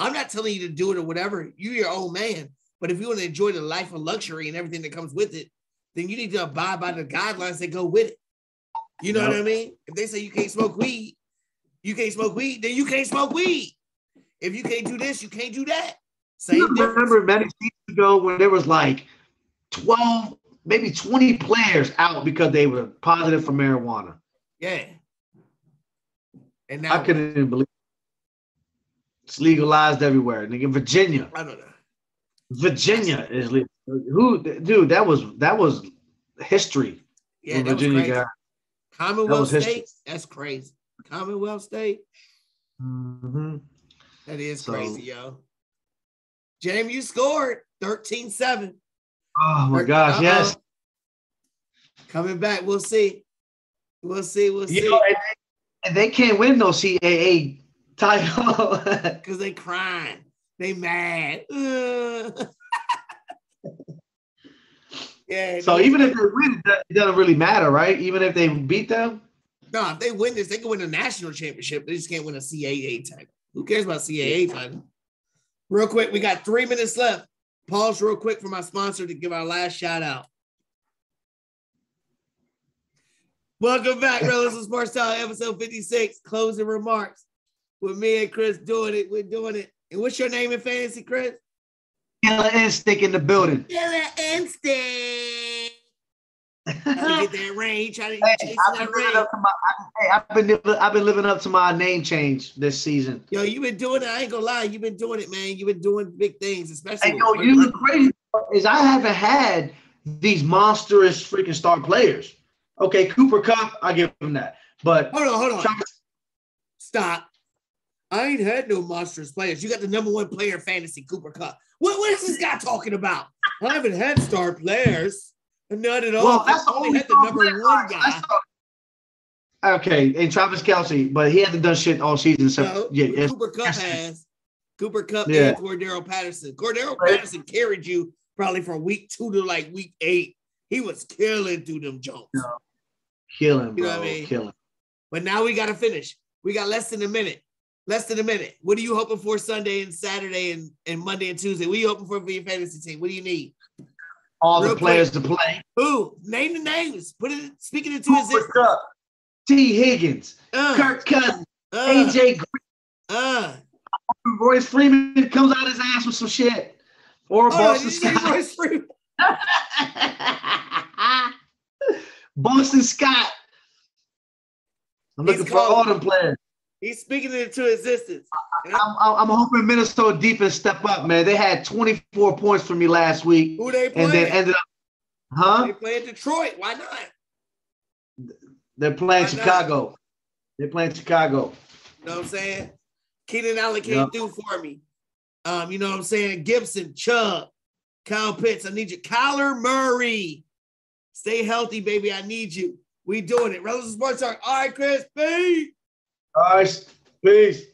I'm not telling you to do it or whatever. You're your own man. But if you want to enjoy the life of luxury and everything that comes with it, then you need to abide by the guidelines that go with it. You know Yep. what I mean? If they say you can't smoke weed, you can't smoke weed, then you can't smoke weed. If you can't do this, you can't do that. Same difference. remember many years ago when there was like 12, maybe 20 players out because they were positive for marijuana. Yeah. And now I couldn't even believe it. it's legalized everywhere. Nigga, Virginia. I don't know. Virginia is legal. Who dude, that was that was history. Yeah, that was Virginia crazy. got Commonwealth was history. State, that's crazy. Commonwealth State, Mhm. that is So- crazy, yo. James, you scored 13-7. Oh my gosh, Uh-oh. yes. Coming back, we'll see. We'll see. We'll see. You know, and, and they can't win no CAA title. (laughs) Because they crying. They mad. (laughs) Yeah. so even if they win, it it doesn't really matter, right? Even if they beat them. no, if they win this, they can win a national championship. They just can't win a CAA title. Who cares about CAA title? Real quick, we got three minutes left. Pause real quick for my sponsor to give our last shout out. Welcome back, Brothers of Sports Talk, episode 56, closing remarks. With me and Chris doing it. We're doing it. And what's your name in fantasy, Chris? Killer instinct in the building. Killer Instinct. Trying to get (laughs) that ring. He trying to Hey, chase I've been, that living up to my, hey, I've been I've been living up to my name change this season. Yo, you've been doing it. I ain't gonna lie. You've been doing it, man. You've been doing big things, especially. And yo, with- you the crazy is I haven't had these monstrous freaking star players. Okay, Cooper Kupp, I give him that. But Hold on, hold on. Travis- Stop. I ain't had no monstrous players. You got the number one player fantasy, Cooper Kupp. What, what is this guy talking about? I haven't had star players. None at all. well, that's the only had the number one guy. the- Okay, and Travis Kelce, but he hasn't done shit all season. So No, yeah. Cooper Kupp has. Cooper Kupp Yeah. and Cordarrelle Patterson. Cordarrelle Right. Patterson carried you probably from week two to like week eight. He was killing through them jumps. Yeah. killing, You bro, know what I mean? killing. But now we got to finish. We got less than a minute. Less than a minute. What are you hoping for Sunday and Saturday and, and Monday and Tuesday? What are you hoping for for your fantasy team? What do you need? All Real the players to play. Who? Name the names. Put it. Speaking into Cooper existence. Cup, T. Higgins, Uh, Kirk Cousins, uh, AJ Green, Uh. Royce Freeman comes out his ass with some shit. Or Oh, Boston did you say Scott. Royce Freeman? (laughs) Boston Scott. I'm looking for cold. all them players. He's speaking it into existence. I'm, I'm, I'm hoping Minnesota defense step up, man. They had 24 points for me last week, Who they and playing? ended up, huh? They play in Detroit. Why not? They're playing Why not? Chicago. They're playing Chicago. You know what I'm saying? Keenan Allen came Yeah. through for me. Um, you know what I'm saying? Gibson, Chubb, Kyle Pitts. I need you. Kyler Murray. Stay healthy, baby. I need you. We doing it. Rellism Sports Talk. All right, Chris. Peace. Right. Peace.